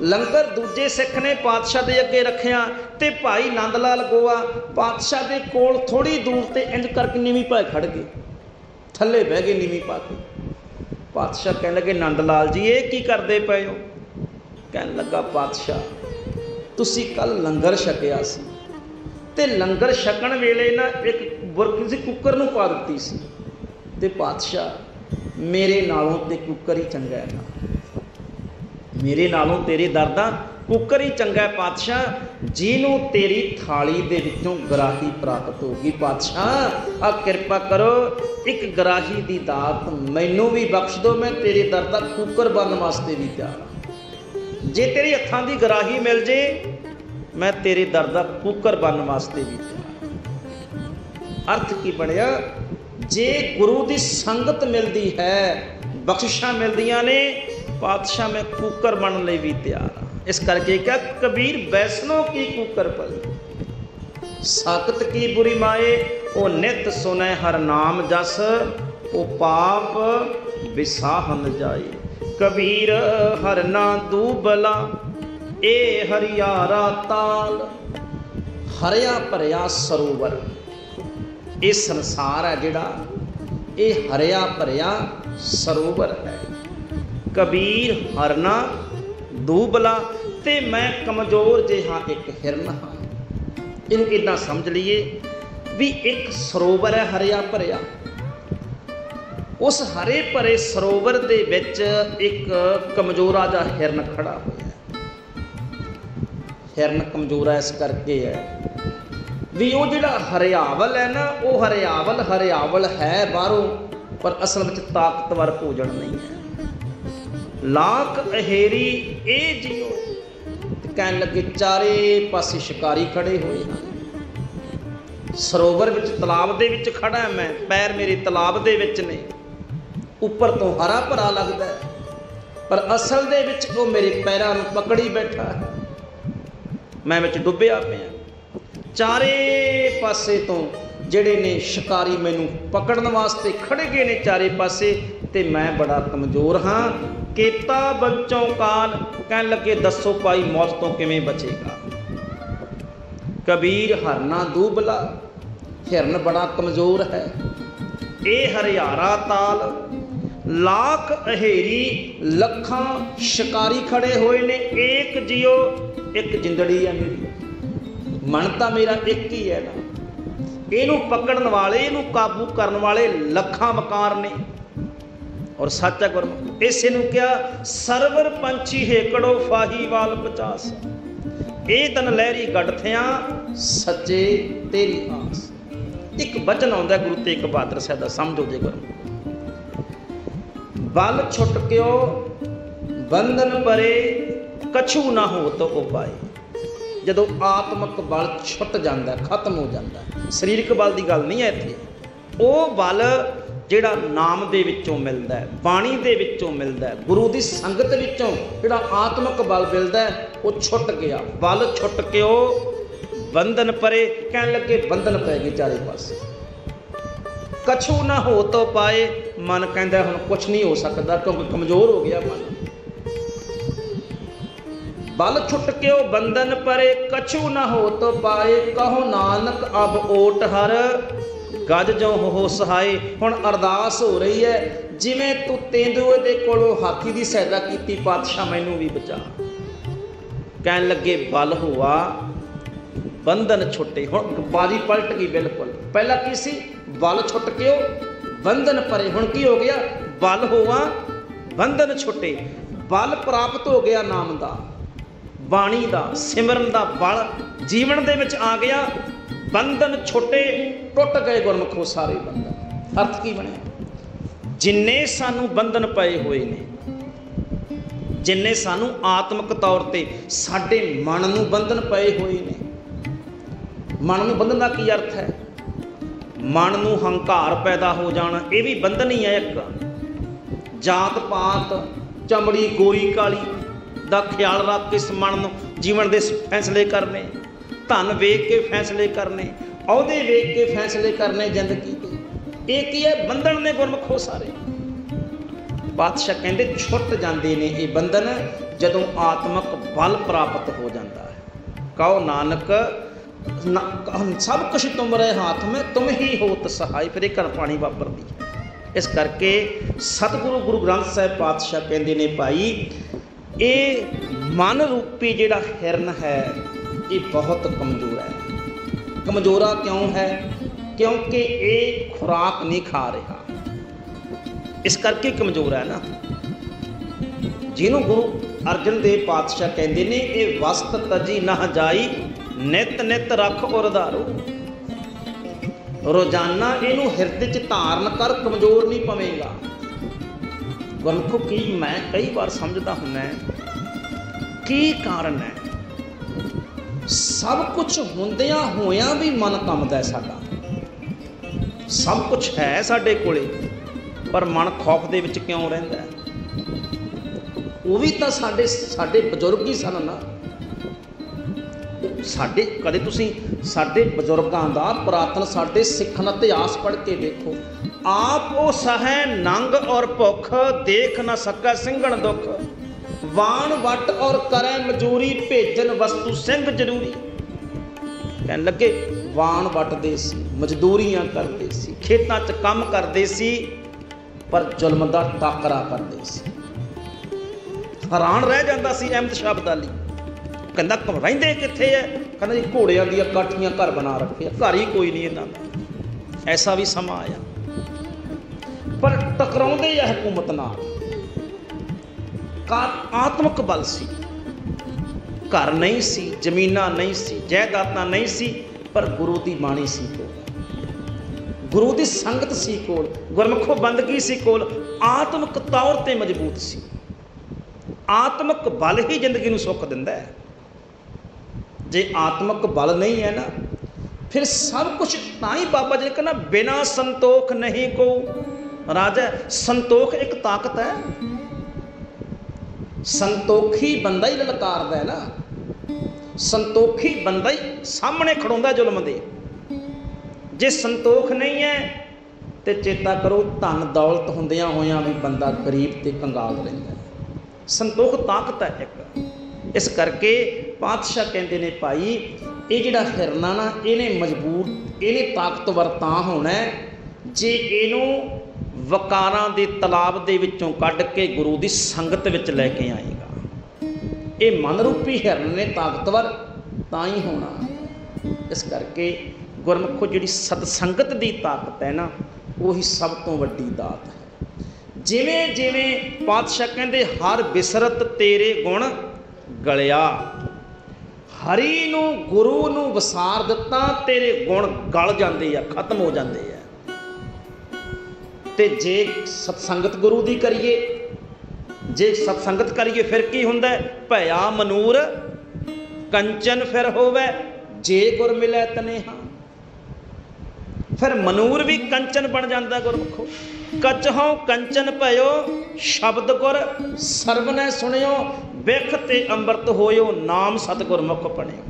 ਲੰਗਰ ਦੂਜੇ ਸਿੱਖ ਨੇ ਪਾਤਸ਼ਾਹ ਦੇ ਅੱਗੇ ਰੱਖਿਆ ਤੇ ਭਾਈ ਨੰਦ ਲਾਲ ਗੋਆ ਪਾਤਸ਼ਾਹ ਦੇ ਕੋਲ ਥੋੜੀ ਦੂਰ ਤੇ ਇੰਜ ਕਰਕੇ ਨੀਵੀਂ ਪਾ ਖੜ ਗਏ। ਥੱਲੇ ਬਹਿ ਗਏ ਨੀਵੀਂ ਪਾ ਕੇ ਪਾਤਸ਼ਾਹ ਕਹਿਣ ਲੱਗੇ ਨੰਦ ਲਾਲ ਜੀ, ਇਹ ਕੀ ਕਰਦੇ ਪਏ ਹੋ? ਕਹਿਣ ਲੱਗਾ, ਪਾਤਸ਼ਾਹ, ਤੁਸੀਂ ਕੱਲ ਲੰਗਰ ਛਕਿਆ ਸੀ ਤੇ ਲੰਗਰ ਛਕਣ ਵੇਲੇ ਨਾ ਇੱਕ ਬੁਰਕ ਸੀ ਕੁੱਕਰ ਨੂੰ ਪਾ ਦਿੱਤੀ ਸੀ ਤੇ ਪਾਤਸ਼ਾਹ, ਮੇਰੇ ਨਾਲੋਂ ਤੇ ਕੁੱਕਰ ਹੀ ਚੰਗਾ ਹੈ ਨਾ। ਮੇਰੇ ਨਾਲੋਂ ਤੇਰੇ ਦਰ ਦਾ ਕੁੱਕਰ ਹੀ ਚੰਗਾ ਪਾਤਸ਼ਾਹ। ਜਿਹਨੂੰ ਤੇਰੀ ਥਾਲੀ ਦੇ ਵਿੱਚੋਂ ਗਰਾਹੀ ਪ੍ਰਾਪਤ ਹੋਗੀ ਪਾਤਸ਼ਾਹ ਆ ਕਿਰਪਾ ਕਰੋ, ਇੱਕ ਗਰਾਹੀ ਦੀ ਦਾਤ ਮੈਨੂੰ ਵੀ ਬਖਸ਼ ਦਿਓ, ਮੈਂ ਤੇਰੇ ਦਰ ਦਾ ਕੁੱਕਰ ਬਣਨ ਵਾਸਤੇ ਵੀ ਤਿਆਰ ਹਾਂ। ਜੇ ਤੇਰੇ ਹੱਥਾਂ ਦੀ ਗਰਾਹੀ ਮਿਲ ਜੇ, ਮੈਂ ਤੇਰੇ ਦਰ ਦਾ ਕੁੱਕਰ ਬਣਨ ਵਾਸਤੇ ਵੀ ਤਿਆਰ ਅਰਥ ਕੀ ਬਣਿਆ? ਜੇ ਗੁਰੂ ਦੀ ਸੰਗਤ ਮਿਲਦੀ ਹੈ, ਬਖਸ਼ਿਸ਼ਾਂ ਮਿਲਦੀਆਂ ਨੇ ਪਾਤਸ਼ਾਹ ਮੈਂ ਕੂਕਰ ਬਣਨ ਲਈ ਵੀ ਤਿਆਰ ਹਾਂ। ਇਸ ਕਰਕੇ ਕਿਹਾ, ਕਬੀਰ ਵੈਸਨੋ ਕੀ ਕੂਕਰ ਪਲੀ ਸਾਖਤ ਕੀ ਬੁਰੀ ਮਾਏ, ਉਹ ਨਿਤ ਸੁਨੈ ਹਰ ਨਾਮ ਜਸ, ਉਹ ਪਾਪ ਵਿਸਾਹਨ ਜਾਏ। ਕਬੀਰ ਹਰ ਨਾ ਦੂਬਲਾ, ਏ ਹਰਿਆਰਾ ਤਾਲ, ਹਰਿਆ ਭਰਿਆ ਸਰੋਵਰ। ਇਹ ਸੰਸਾਰ ਹੈ ਜਿਹੜਾ, ਇਹ ਹਰਿਆ ਭਰਿਆ ਸਰੋਵਰ ਹੈ। ਕਬੀਰ ਹਰਨਾ, ਦੂਬਲਾ ਤੇ ਮੈਂ ਕਮਜ਼ੋਰ ਜਿਹਾ ਇੱਕ ਹਿਰਨ। ਹਾਂ ਇਹਨੂੰ ਇਦਾਂ ਸਮਝ ਲਈਏ ਵੀ ਇੱਕ ਸਰੋਵਰ ਹੈ ਹਰਿਆ ਭਰਿਆ। ਉਸ ਹਰੇ ਭਰੇ ਸਰੋਵਰ ਦੇ ਵਿੱਚ ਇੱਕ ਕਮਜ਼ੋਰਾ ਜਿਹਾ ਹਿਰਨ ਖੜਾ ਹੋਇਆ। ਹਿਰਨ ਕਮਜ਼ੋਰਾ ਇਸ ਕਰਕੇ ਹੈ ਵੀ ਉਹ ਜਿਹੜਾ ਹਰਿਆਵਲ ਹੈ ਨਾ, ਉਹ ਹਰਿਆਵਲ ਹਰਿਆਵਲ ਹੈ ਬਾਹਰੋਂ, ਪਰ ਅਸਲ ਵਿੱਚ ਤਾਕਤਵਰ ਭੋਜਨ ਨਹੀਂ ਹੈ। ਲਾਕ ਅਹੇਰੀ ਇਹ ਜਿਉ। ਕਹਿਣ ਲੱਗੇ, ਚਾਰੇ ਪਾਸੇ ਸ਼ਿਕਾਰੀ ਖੜੇ ਹੋਏ ਹਨ। ਸਰੋਵਰ ਵਿੱਚ, ਤਲਾਬ ਦੇ ਵਿੱਚ ਖੜਾ ਹਾਂ ਮੈਂ। ਪੈਰ ਮੇਰੇ ਤਲਾਬ ਦੇ ਵਿੱਚ ਨੇ। ਉੱਪਰ ਤੋਂ ਹਰਾ ਭਰਾ ਲੱਗਦਾ ਹੈ। ਪਰ ਅਸਲ ਦੇ ਵਿੱਚ ਉਹ ਮੇਰੇ ਪੈਰਾਂ ਨੂੰ ਪਕੜੀ ਬੈਠਾ ਹੈ। ਮੈਂ ਵਿੱਚ ਡੁੱਬਿਆ ਪਿਆ ਚਾਰੇ ਪਾਸੇ ਤੋਂ ਜਿਹੜੇ ਨੇ ਸ਼ਿਕਾਰੀ ਮੈਨੂੰ ਪਕੜਨ ਵਾਸਤੇ ਖੜੇ ਗਏ ਨੇ, ਚਾਰੇ ਪਾਸੇ, ਤੇ ਮੈਂ ਬੜਾ ਕਮਜ਼ੋਰ ਹਾਂ। ਕੀਤਾ ਬੱਚੋਂ ਕਾਲ। ਕਹਿਣ ਲੱਗੇ, ਦੱਸੋ ਭਾਈ, ਮੌਤ ਤੋਂ ਕਿਵੇਂ ਬਚੇਗਾ? ਕਬੀਰ ਹਰਨਾ ਦੂਬਲਾ, ਹਿਰਨ ਬੜਾ ਕਮਜ਼ੋਰ ਹੈ। ਇਹ ਹਰਿਆਰਾ ਤਾਲ, ਲੱਖ ਅਹੇਰੀ ਲੱਖਾਂ ਸ਼ਿਕਾਰੀ ਖੜੇ ਹੋਏ ਨੇ। ਏਕ ਜਿਉ, ਇੱਕ ਜਿੰਦੜੀ ਹੈ ਮੇਰੀ। ਮਨ ਤਾਂ ਮੇਰਾ ਇੱਕ ਹੀ ਹੈ ਨਾ। ਇਹਨੂੰ ਪਕੜਨ ਵਾਲੇ, ਇਹਨੂੰ ਕਾਬੂ ਕਰਨ ਵਾਲੇ ਲੱਖਾਂ ਮਕਾਰ ਨੇ। ਔਰ ਸੱਚਾ ਗੁਰਮੁਖ, ਇਸੇ ਨੂੰ ਕਿਹਾ, ਸਰਵਰ ਪੰਛੀ ਹੇਕੜੋ ਫਾਹੀਵਾਲ 50 ਇਹ ਤਨ ਲਹਿਰੀ ਗੱਡਥਿਆਂ ਸੱਚੇ ਤੇਰੀ ਆਸ। ਇੱਕ ਵਚਨ ਆਉਂਦਾ ਗੁਰੂ ਤੇਗ ਬਹਾਦਰ ਸਾਹਿਬ ਦਾ, ਸਮਝੋ ਜੇ ਗੁਰੂ ਬਲ ਛੁੱਟ ਕਿਓ ਬੰਧਨ ਪਰੇ, ਕਛੂ ਨਾ ਹੋ ਤੋ ਉਪਾਏ। ਜਦੋਂ ਆਤਮਿਕ ਬਲ ਛੁੱਟ ਜਾਂਦਾ, ਖਤਮ ਹੋ ਜਾਂਦਾ। ਸਰੀਰਕ ਬਲ ਦੀ ਗੱਲ ਨਹੀਂ ਹੈ ਇੱਥੇ। ਉਹ ਬਲ ਜਿਹੜਾ ਨਾਮ ਦੇ ਵਿੱਚੋਂ ਮਿਲਦਾ ਹੈ, ਬਾਣੀ ਦੇ ਵਿੱਚੋਂ ਮਿਲਦਾ ਹੈ, ਗੁਰੂ ਦੀ ਸੰਗਤ ਵਿੱਚੋਂ ਜਿਹੜਾ ਆਤਮਿਕ ਬਲ ਮਿਲਦਾ ਹੈ, ਉਹ ਛੁੱਟ ਗਿਆ। ਬਲ ਛੁੱਟ ਕੇ ਉਹ ਬੰਧਨ ਪਰੇ, ਕਹਿਣ ਲੱਗੇ ਬੰਧਨ ਪੈ ਗਏ ਚਾਰੇ ਪਾਸੇ। ਕਛੂ ਨਾ ਹੋ ਤੋ ਪਾਏ, ਮਨ ਕਹਿੰਦਾ ਹੁਣ ਕੁਝ ਨਹੀਂ ਹੋ ਸਕਦਾ, ਕਿਉਂਕਿ ਕਮਜ਼ੋਰ ਹੋ ਗਿਆ ਮਨ। ਬਲ ਛੁੱਟ ਕੇ ਉਹ ਬੰਧਨ ਪਰੇ, ਕਛੂ ਨਾ ਹੋ ਤੋ ਪਾਏ, ਕਹੋ ਨਾਨਕ ਅਬ ਓਟ ਹਰ। ਗੱਜ ਜੋ ਹੋ ਸਹਾਏ, ਹੁਣ ਅਰਦਾਸ ਹੋ ਰਹੀ ਹੈ। ਜਿਵੇਂ ਤੂੰ ਤੇਂਦੂਏ ਦੇ ਕੋਲੋਂ ਹਾਥੀ ਦੀ ਸਹਾਇਤਾ ਕੀਤੀ, ਪਾਤਸ਼ਾਹ ਮੈਨੂੰ ਵੀ ਬਚਾ। ਕਹਿਣ ਲੱਗੇ, ਬਲ ਹੋਆ, ਬੰਧਨ ਛੁੱਟੇ। ਹੁਣ ਬਾਜੀ ਪਲਟ ਗਈ ਬਿਲਕੁਲ। ਪਹਿਲਾਂ ਕੀ ਸੀ? ਬਲ ਛੁੱਟ ਕੇ ਉਹ ਬੰਧਨ ਪਰੇ ਹੁਣ ਕੀ ਹੋ ਗਿਆ? ਬਲ ਹੋਆ, ਬੰਧਨ ਛੁੱਟੇ। ਬਲ ਪ੍ਰਾਪਤ ਹੋ ਗਿਆ ਨਾਮ ਦਾ। ਬਾਣੀ ਦਾ, ਸਿਮਰਨ ਦਾ ਬਲ ਜੀਵਨ ਦੇ ਵਿੱਚ ਆ ਗਿਆ। ਬੰਧਨ ਛੋਟੇ ਟੁੱਟ ਗਏ ਗੁਰਮਖੋ ਸਾਰੇ ਬੰਧਨ। ਅਰਥ ਕੀ ਬਣਿਆ? ਜਿੰਨੇ ਸਾਨੂੰ ਬੰਧਨ ਪਏ ਹੋਏ ਨੇ, ਜਿੰਨੇ ਸਾਨੂੰ ਆਤਮਿਕ ਤੌਰ ਤੇ ਸਾਡੇ ਮਨ ਨੂੰ ਬੰਧਨ ਪਏ ਹੋਏ ਨੇ, ਮਨ ਨੂੰ ਬੰਧਨ ਦਾ ਕੀ ਅਰਥ ਹੈ? ਮਨ ਨੂੰ ਹੰਕਾਰ ਪੈਦਾ ਹੋ ਜਾਣਾ, ਇਹ ਵੀ ਬੰਧਨ ਹੀ ਹੈ ਇੱਕ। ਜਾਤ ਪਾਤ, ਚਮੜੀ, ਗੋਰੀ, ਕਾਲੀ ਦਾ ਖਿਆਲ ਰੱਖ ਕੇ ਇਸ ਮਨ ਨੂੰ ਜੀਵਨ ਦੇ ਫੈਸਲੇ ਕਰਨੇ। ਧਨ ਵੇਖ ਕੇ ਫੈਸਲੇ ਕਰਨੇ, ਅਹੁਦੇ ਵੇਖ ਕੇ ਫੈਸਲੇ ਕਰਨੇ ਜ਼ਿੰਦਗੀ ਦੇ। ਇਹ ਕੀ ਹੈ? ਬੰਧਨ ਨੇ ਗੁਰਮਖੋ ਸਾਰੇ। ਬਾਦਸ਼ਾਹ ਕਹਿੰਦੇ, ਛੁੱਟ ਜਾਂਦੇ ਨੇ ਇਹ ਬੰਧਨ ਜਦੋਂ ਆਤਮਿਕ ਬਲ ਪ੍ਰਾਪਤ ਹੋ ਜਾਂਦਾ ਹੈ। ਕਹੋ ਨਾਨਕ, ਨਾ- ਸਭ ਕੁਝ ਤੁਮ ਰਹੇ ਹੱਥ ਮੈਂ, ਤੁਮ ਹੀ ਹੋ ਸਹਾਈ। ਫਿਰ ਇਹ ਘਰ ਪਾਣੀ ਵਾਪਰਦੀ ਇਸ ਕਰਕੇ ਸਤਿਗੁਰੂ ਗੁਰੂ ਗ੍ਰੰਥ ਸਾਹਿਬ ਪਾਤਸ਼ਾਹ ਕਹਿੰਦੇ ਨੇ ਭਾਈ, ਇਹ ਮਨ ਰੂਪੀ ਜਿਹੜਾ ਹਿਰਨ ਹੈ ਇਹ ਬਹੁਤ ਕਮਜ਼ੋਰ ਹੈ। ਕਮਜ਼ੋਰਾ ਕਿਉਂ ਹੈ? ਕਿਉਂਕਿ ਇਹ ਖੁਰਾਕ ਨਹੀਂ ਖਾ ਰਿਹਾ। ਇਸ ਕਰਕੇ ਕਮਜ਼ੋਰ ਹੈ ਨਾ। ਜਿਹਨੂੰ ਗੁਰੂ ਅਰਜਨ ਦੇਵ ਪਾਤਸ਼ਾਹ ਕਹਿੰਦੇ ਨੇ, ਇਹ ਵਸਤ ਤਜੀ ਨਾ ਜਾਈ, ਨਿਤ ਨਿਤ ਰੱਖ ਔਰ ਧਾਰੋ ਰੋਜ਼ਾਨਾ ਇਹਨੂੰ ਹਿਰਦੇ 'ਚ ਧਾਰਨ ਕਰ ਕਮਜ਼ੋਰ ਨਹੀਂ ਪਵੇਗਾ। ਗੁਰਮੁਖੋ, ਕੀ ਮੈਂ ਕਈ ਵਾਰ ਸਮਝਦਾ ਹੁੰਦਾ ਕੀ ਕਾਰਨ ਹੈ? ਸਭ ਕੁਝ ਹੁੰਦਿਆਂ ਹੋਇਆਂ ਵੀ ਮਨ ਕੰਮਦਾ ਹੈ ਸਾਡਾ। ਸਭ ਕੁਝ ਹੈ ਸਾਡੇ ਕੋਲੇ, ਪਰ ਮਨ ਖੌਫ ਦੇ ਵਿੱਚ ਕਿਉਂ ਰਹਿੰਦਾ ਹੈ? ਉਹ ਵੀ ਤਾਂ ਸਾਡੇ ਸਾਡੇ ਬਜ਼ੁਰਗ ਹੀ ਸਨ ਨਾ। ਸਾਡੇ, ਕਦੇ ਤੁਸੀਂ ਸਾਡੇ ਬਜ਼ੁਰਗਾਂ ਦਾ ਪੁਰਾਤਨ ਸਾਡੇ ਸਿੱਖਣ ਇਤਿਹਾਸ ਪੜ੍ਹ ਕੇ ਦੇਖੋ ਆਪ ਉਹ ਸਹੈ ਨੰਗ ਔਰ ਭੁੱਖ ਦੇਖ ਨਾ ਸਕੈ ਸਿੰਘਣ ਦੁੱਖ। ਵਾਣ, ਵਟ ਔਰ ਕਰੈ ਮਜੂਰੀ ਭੇਜਨ ਵਸਤੂ ਸਿੰਘ ਜ਼ਰੂਰੀ। ਕਹਿਣ ਲੱਗੇ, ਵਾਣ ਵਟਦੇ ਸੀ, ਮਜ਼ਦੂਰੀਆਂ ਕਰਦੇ ਸੀ, ਖੇਤਾਂ 'ਚ ਕੰਮ ਕਰਦੇ ਸੀ, ਪਰ ਜ਼ੁਲਮ ਦਾ ਟਾਕਰਾ ਕਰਦੇ ਸੀ। ਹੈਰਾਨ ਰਹਿ ਜਾਂਦਾ ਸੀ ਅਹਿਮਦ ਸ਼ਾਹ ਅਬਦਾਲੀ। ਕਹਿੰਦਾ ਕ- ਰਹਿੰਦੇ ਕਿੱਥੇ ਐ? ਕਹਿੰਦਾ ਜੀ, ਘੋੜਿਆਂ ਦੀਆਂ ਕਾਠੀਆਂ ਘਰ ਬਣਾ ਰੱਖੇ ਘਰ ਹੀ ਕੋਈ ਨਹੀਂ ਇਹਨਾਂ ਦਾ। ਐਸਾ ਵੀ ਸਮਾਂ ਆਇਆ। ਪਰ ਟਕਰਾਉਂਦੇ ਆ ਹਕੂਮਤ ਨਾਲ। ਆਤਮਿਕ ਬਲ ਸੀ। ਘਰ ਨਹੀਂ ਸੀ, ਜ਼ਮੀਨਾਂ ਨਹੀਂ ਸੀ, ਜਾਇਦਾਦਾਂ ਨਹੀਂ ਸੀ, ਪਰ ਗੁਰੂ ਦੀ ਬਾਣੀ ਸੀ ਕੋਲ। ਗੁਰੂ ਦੀ ਸੰਗਤ ਸੀ ਕੋਲ, ਗੁਰਮੁਖੋ ਬੰਦਗੀ ਸੀ ਕੋਲ, ਆਤਮਿਕ ਤੌਰ ਤੇ ਮਜ਼ਬੂਤ ਸੀ। ਆਤਮਿਕ ਬਲ ਹੀ ਜ਼ਿੰਦਗੀ ਨੂੰ ਸੁੱਖ ਦਿੰਦਾ ਹੈ। ਜੇ ਆਤਮਿਕ ਬਲ ਨਹੀਂ ਹੈ ਨਾ, ਫਿਰ ਸਭ ਕੁਝ ਤਾਂ ਹੀ ਬਾਬਾ ਜੀ ਨੇ ਕਹਿੰਦਾ ਬਿਨਾ ਸੰਤੋਖ ਨਹੀਂ ਕੋ ਰਾਜਾ, ਸੰਤੋਖ ਇੱਕ ਤਾਕਤ ਹੈ। ਸੰਤੋਖੀ ਬੰਦਾ ਹੀ ਲਲਕਾਰਦਾ ਹੈ ਨਾ। ਸੰਤੋਖੀ ਬੰਦਾ ਹੀ ਸਾਹਮਣੇ ਖੜਾਉਂਦਾ ਜ਼ੁਲਮ ਦੇ। ਜੇ ਸੰਤੋਖ ਨਹੀਂ ਹੈ, ਤੇ ਚੇਤਾ ਕਰੋ ਧਨ ਦੌਲਤ ਹੁੰਦਿਆਂ ਹੋਇਆਂ ਵੀ ਬੰਦਾ ਗਰੀਬ ਤੇ ਕੰਗਾਲ ਰਹਿੰਦਾ ਸੰਤੋਖ ਤਾਕਤ ਹੈ ਇੱਕ। ਇਸ ਕਰਕੇ ਪਾਤਸ਼ਾਹ ਕਹਿੰਦੇ ਨੇ ਭਾਈ, ਇਹ ਜਿਹੜਾ ਹਿਰਨਾ ਨਾ, ਇਹਨੇ ਮਜ਼ਬੂਰ ਇਹਨੇ ਤਾਕਤਵਰ ਤਾਂ ਹੋਣਾ ਜੇ ਇਹਨੂੰ ਵਕਾਰਾਂ ਦੇ ਤਲਾਬ ਦੇ ਵਿੱਚੋਂ ਕੱਢ ਕੇ ਗੁਰੂ ਦੀ ਸੰਗਤ ਵਿੱਚ ਲੈ ਕੇ ਆਏਗਾ। ਇਹ ਮਨ ਰੂਪੀ ਹਿਰਨ ਨੇ ਤਾਕਤਵਰ ਤਾਂ ਹੀ ਹੋਣਾ। ਇਸ ਕਰਕੇ ਗੁਰਮੁਖੋ ਜਿਹੜੀ ਸਤ ਸੰਗਤ ਦੀ ਤਾਕਤ ਹੈ ਨਾ, ਉਹੀ ਸਭ ਤੋਂ ਵੱਡੀ ਦਾਤ ਹੈ। ਜਿਵੇਂ ਜਿਵੇਂ ਪਾਤਸ਼ਾਹ ਕਹਿੰਦੇ, ਹਰ ਬਿਸਰਤ ਤੇਰੇ ਗੁਣ ਗਲਿਆ। ਹਰੀ ਨੂੰ ਗੁਰੂ ਨੂੰ ਵਸਾਰ ਦਿੱਤਾ, ਤੇਰੇ ਗੁਣ ਗਲ ਜਾਂਦੇ ਆ, ਖਤਮ ਹੋ ਜਾਂਦੇ ਆ। ਤੇ ਜੇ ਸਤਸੰਗਤ ਗੁਰੂ ਦੀ ਕਰੀਏ, ਜੇ ਸਤਸੰਗਤ ਕਰੀਏ ਫਿਰ ਕੀ ਹੁੰਦਾ? ਹੈ? ਭਇਆ ਮਨੂਰ ਕੰਚਨ ਫਿਰ ਹੋਵੇ, ਜੇ ਗੁਰ ਮਿਲੈ ਤਨੇਹਾ। ਫਿਰ ਮਨੂਰ ਵੀ ਕੰਚਨ ਬਣ ਜਾਂਦਾ ਗੁਰਮੁਖੋ। ਕਚਹੋਂ ਕੰਚਨ ਭਇਓ, ਸ਼ਬਦ ਗੁਰ ਸਰਬ ਨੇ ਸੁਣਿਓ, ਵਿਖ ਤੇ ਅੰਮ੍ਰਿਤ ਹੋਇਓ, ਨਾਮ ਸਤਿਗੁਰ ਮੁਖ ਪਣਿਓ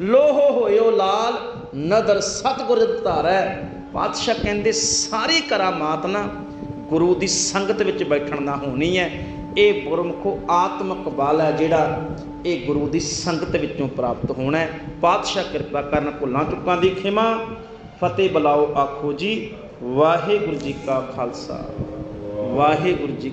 ਲੋਹ ਹੋਇਓ ਲਾਲ, ਨਦਰ ਸਤਿਗੁਰ ਧਾਰੈ ਪਾਤਸ਼ਾਹ ਕਹਿੰਦੇ, ਸਾਰੀ ਕਰਾਮਾਤ ਨਾ ਗੁਰੂ ਦੀ ਸੰਗਤ ਵਿੱਚ ਬੈਠਣ ਨਾਲ ਹੋਣੀ ਹੈ ਇਹ ਗੁਰਮੁਖੋ ਆਤਮਕ ਬਲ ਹੈ ਜਿਹੜਾ ਇਹ ਗੁਰੂ ਦੀ ਸੰਗਤ ਵਿੱਚੋਂ ਪ੍ਰਾਪਤ ਹੋਣਾ ਹੈ ਪਾਤਸ਼ਾਹ ਕਿਰਪਾ ਕਰਨ ਭੁੱਲਾਂ ਚੁੱਕਾਂ ਦੀ ਖਿਮਾ। ਫਤਿਹ ਬੁਲਾਓ ਆਖੋ ਜੀ। ਵਾਹਿਗੁਰੂ ਜੀ ਕਾ ਖਾਲਸਾ। ਵਾਹਿਗੁਰੂ ਜੀ